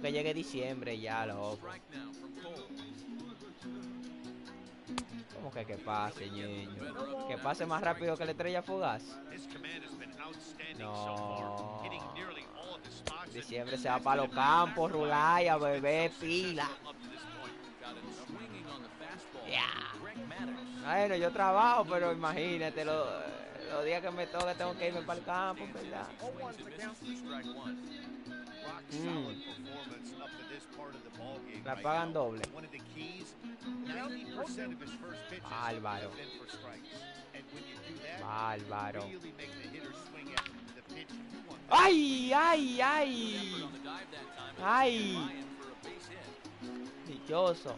Que llegue diciembre ya, loco. ¿Cómo que que pase, niño? Que pase más rápido que la estrella fugaz. No. Diciembre se va para los campos, Rulaya, bebé, pila. Yeah. Bueno, yo trabajo, pero imagínate, los, los días que me toca tengo que irme para el campo, ¿verdad? Mm. La pagan doble. Álvaro. Álvaro. ¡Ay, ay, ay! ¡Ay! Dichoso.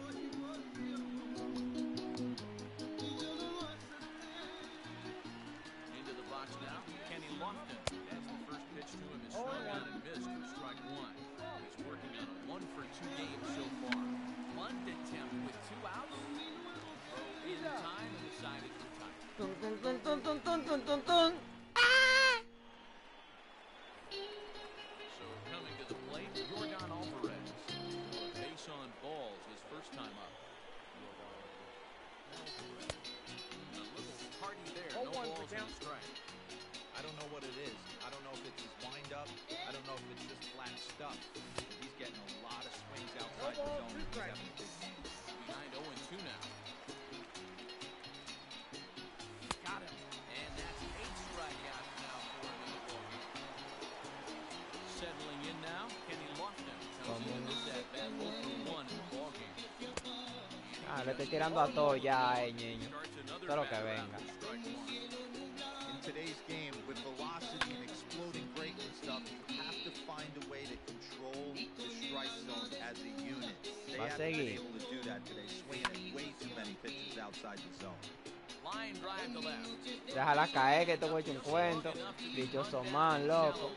thrown out and missed for strike one. He's working on a one for two game so far. Bunt attempt with two outs. In time and decided to tie. Estoy tirando a todo ya, eh, niño. Another Todo lo que venga. today's game, with velocity and exploding breaking stuff, you have to find a way to control the strike zone as a unit. They Va a haven't been seguir. able to do that today, swinging at way too many pitches outside the zone. Line drive to left. Déjala caer que te voy a un cuento. Dichoso man, loco.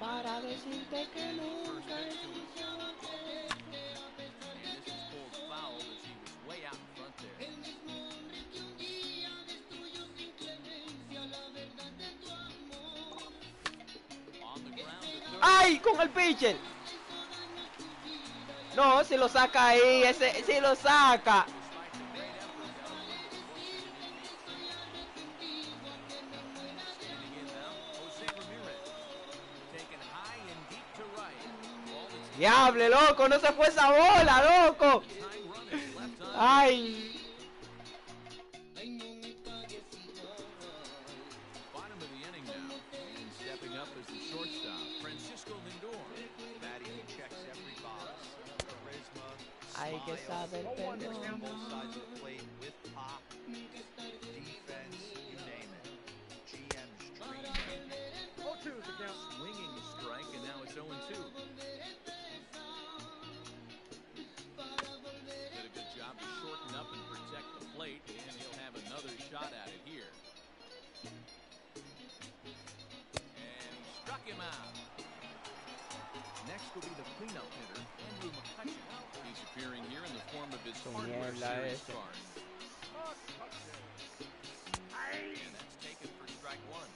Para decirte que nunca Con el pitcher. No, si lo saca ahí, ese, si lo saca. Diable, loco, no se fue esa bola, loco. Ay. Name it. GM's dream. Swinging a strike, and now it's 0 2. Did a good job to shorten up and protect the plate, and he'll have another shot at it here. And struck him out. Next will be the cleanup hitter, Andrew McCutcheon. He's appearing here in the form of his Su hardware series ese. card. And that's taken for strike one.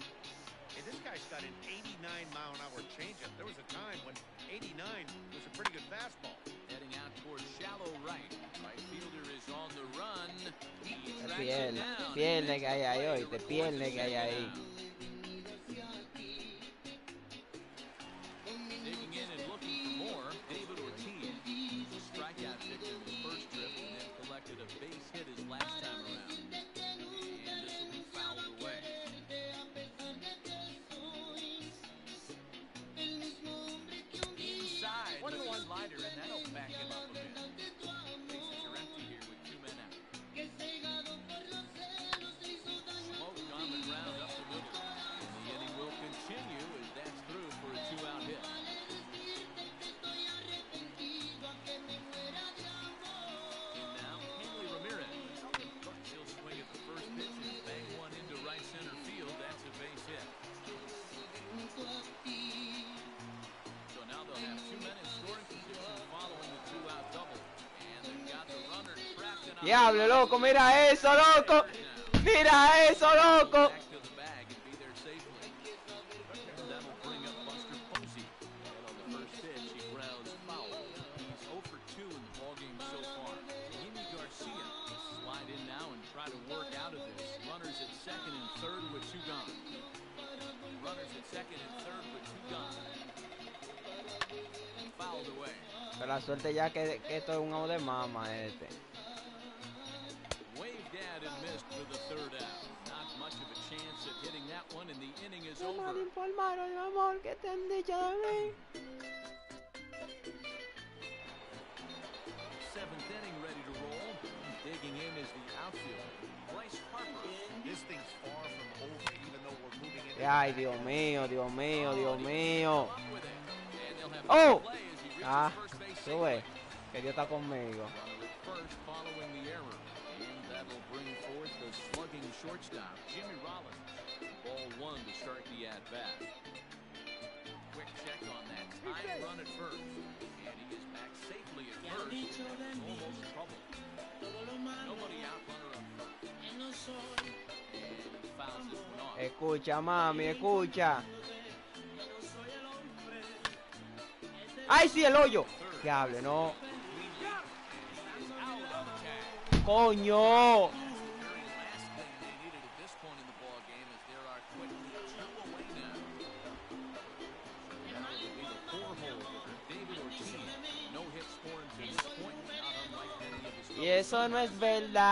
Hey, this guy's got an 89 mile an hour changeup. There was a time when 89 was a pretty good fastball. Heading out towards shallow right. Right fielder is on the run. He Te tracks it pierde, down. que hay ahí hoy, te pierde que hay ahí. Base hit his last second and third with two gone. Fouled away. Pero la suerte ya que, que esto es un out de mama este. Third out. Not much of a chance at hitting that one, and the inning is over. informaron, mi amor, que te han dicho de mí. Seventh inning ready to roll. Digging in is the outfielder, Bryce Harper. This thing's far from over, even though we're moving into. Ay, Dios mío, Dios mío, Dios mío. It. Oh. reaches Ah, safely. que Dios está conmigo. First following the error. That'll bring forth the slugging shortstop, Jimmy Rollins. Ball one to start the at-bat. Quick check on that time run at first. And he is back safely at first. That's almost trouble. Nobody out, runner up first. And fouls this one off. Escucha, mami, escucha. ¡Ay, sí, el hoyo! Diable, no. ¡Coño! Y eso no es verdad.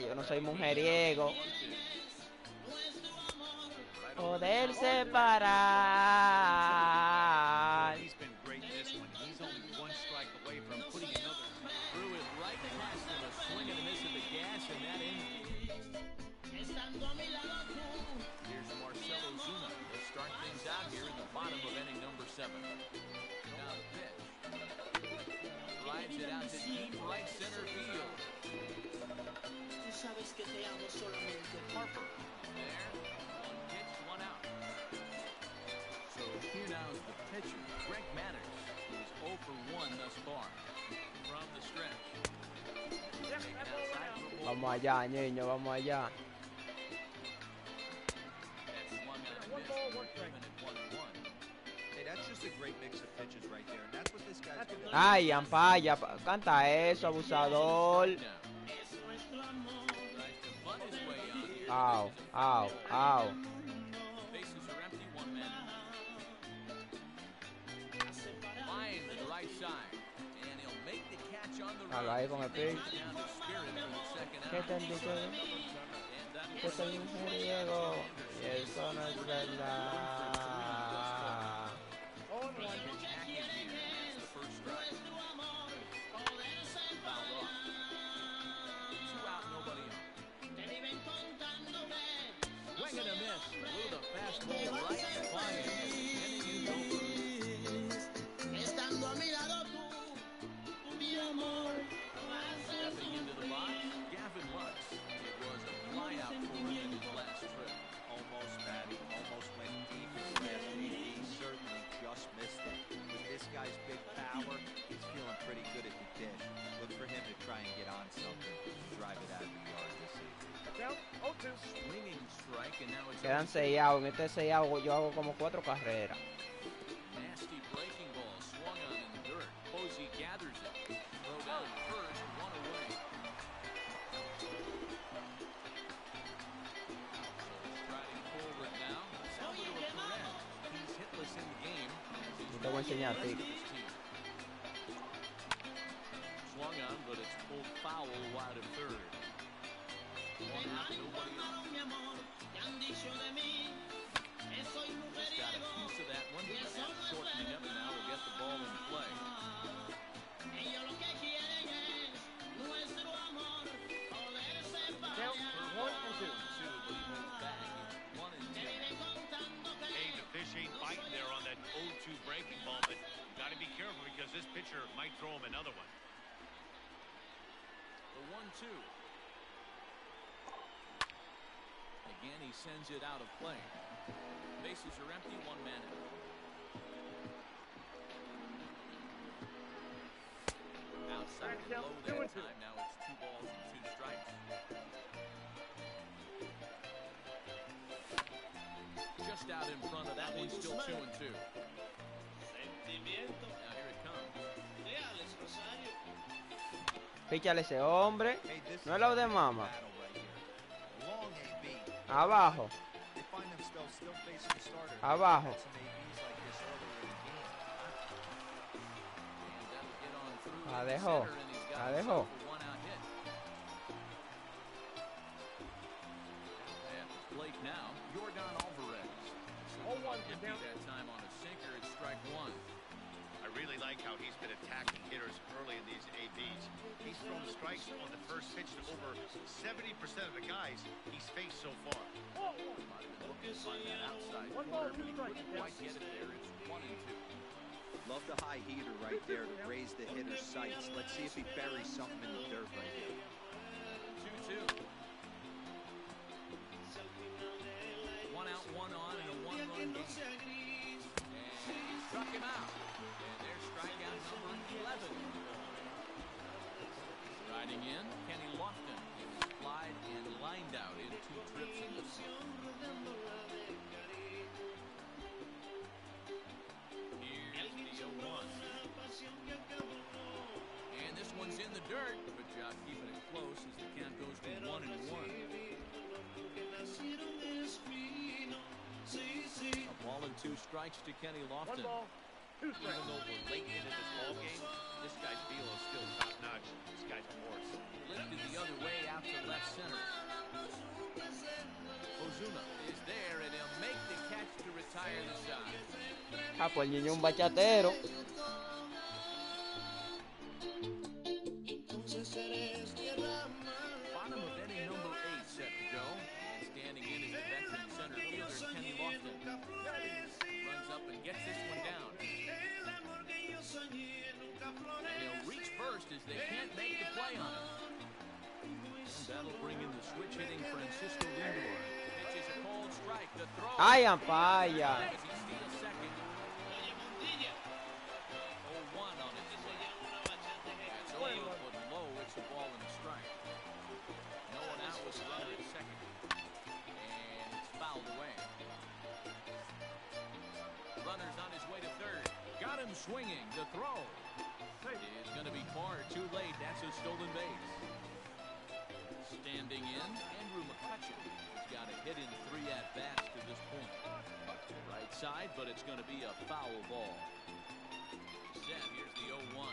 Yo no soy mujeriego. Poder separar. The pitcher, Greg Matters, who's 0 for 1 thus far. From the stretch. Vamos allá, niño, vamos allá. That's swung on Even at one and one. Right side. And he'll make the catch on the Habla run. ahí con el pitch. Down to Spirit for the second ¿Qué out. te han dicho? And that Que soy un mujeriego y eso no es verdad. pitch active here. That's the first strike. Fouled off. Two out, nobody on. Swing and a miss. Blew the fastball Quedan sellados. En este sellado yo hago como cuatro carreras. Sends it out of play. Bases are empty, one man out. Outside low that time. Now it's two balls and two strikes. Just out in front of that one, still two and two. sentimiento, Now here it comes. Píchale ese hombre. No es lo de mama. Abajo. They find themselves still facing the starter. Abajo. La dejó. center, and he's got La himself dejó. now, Jordan Alvarez. Oh, Empty that time on a sinker. Strike one. I really like how he's been attacking hitters early in these ABs. He's thrown strikes on the first pitch to over 70% of the guys he's faced so far. Looking to find that outside corner, but he couldn't quite get it there. It's one and two. Love the high heater right there to raise the hitter's sights. Let's see if he buries something in the dirt right here. Two-two. One out, one on, and a one-run game. And struck him out. Strikeout number 11. Riding in, Kenny Lofton. Flied and lined out in two trips in the Here's the 0-1. And this one's in the dirt. but job keeping it close as the count goes to one and one. A ball and two strikes to Kenny Lofton. Even though we're late into this this guy's feel is still top notch. This guy's. Lifted the other way out left center. Ozuna is there and he'll make the catch to retire the side. Ah, pues niño un bachatero. Bottom of set to go. And standing in the veteran center fielder Lofton. Runs up and gets this one down. And he'll reach first as they can't make the play on him. And that'll bring in the switch hitting Francisco Lindor. Pitches a cold strike. The throw. Ay, Ampaya. Swinging. The throw is going to be far too late. That's a stolen base. Standing in, Andrew McCutcheon has got a hit in three at bats to this point. Right side, but it's going to be a foul ball. Here's the 0-1.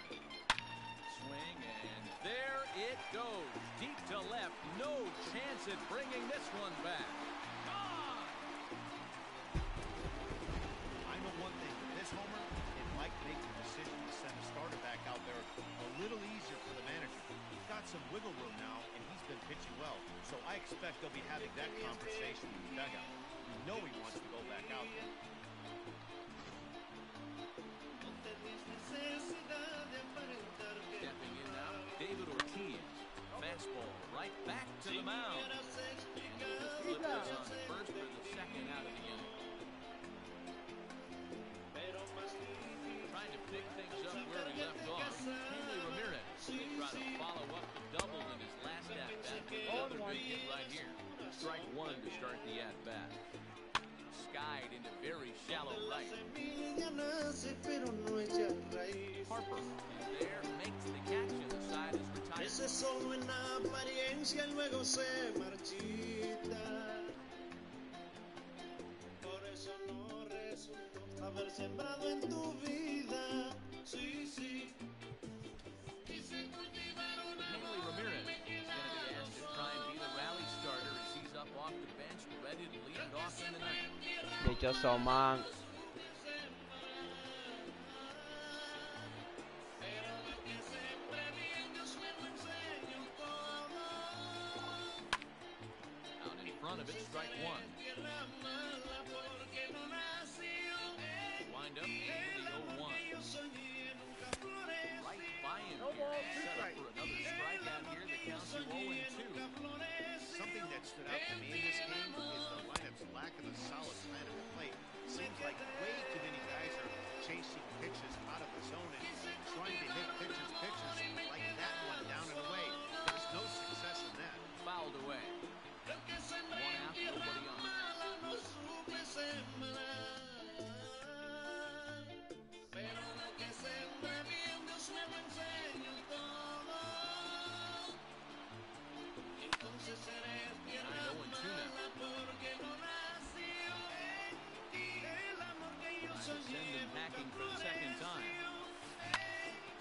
Swing, and there it goes. Deep to left. No chance at bringing this one back. Gone! I know one thing. This homer, back out there a little easier for the manager. He's got some wiggle room now, and he's been pitching well. So I expect they'll be having that conversation in the dugout. You know he wants to go back out there. Stepping in now, David Ortiz. Fastball right back to the mound. Flip on first for the second out of the inning. Trying to pick Will try to follow up the double in his last at bat. Another big hit right here. Strike one to start the at bat. Skied into very shallow right. Harper is there, makes the catch, and the side is retired. Ese solo en apariencia luego se marchita. Por eso no resultó haber sembrado en tu vida. Sí, sí. Off the bench, ready to lead it off in the ninth. Dichoso man. Out in front of it, strike one. Wind up into the 0-1. Right by him here. Set up for another strikeout here. The count's to 0-2. Something that stood out to me in this game is the lineup's lack of a solid plan at the plate. Seems like way too many guys are chasing pitches out of the zone and trying to hit pitches, pitches like that one down and away. There's no success in that. Fouled away. One out, nobody on. Entonces to send him packing for the second time.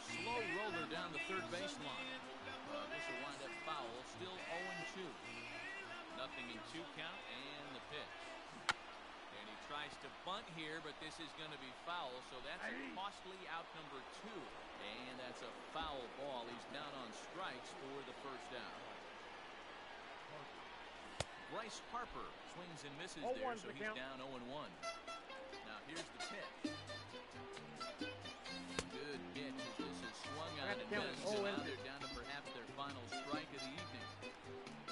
Slow roller down the third baseline. Uh, this will wind up foul. Still 0-2. Nothing in two count and the pitch. And he tries to bunt here, but this is going to be foul, so that's a costly out number two. And that's a foul ball. He's down on strikes for the first out. Bryce Harper swings and misses there, so he's down 0-1. Now here's the pitch. Good pitch as this is swung on and missed. And now they're down to perhaps their final strike of the evening.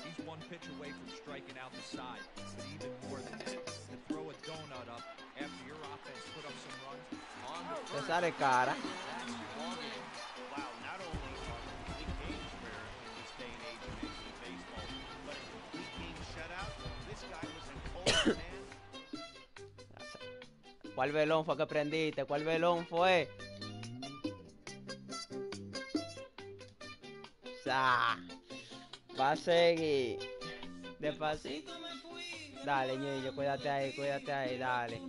He's one pitch away from striking out the side. But even more than that, to throw a donut up after your offense put up some runs. On the Se first, sale cara. ¿Cuál velón fue que prendiste? ¿Cuál velón fue? Sa. Va a seguir. Despacito. Dale, ñoño, cuídate ahí, cuídate ahí, dale.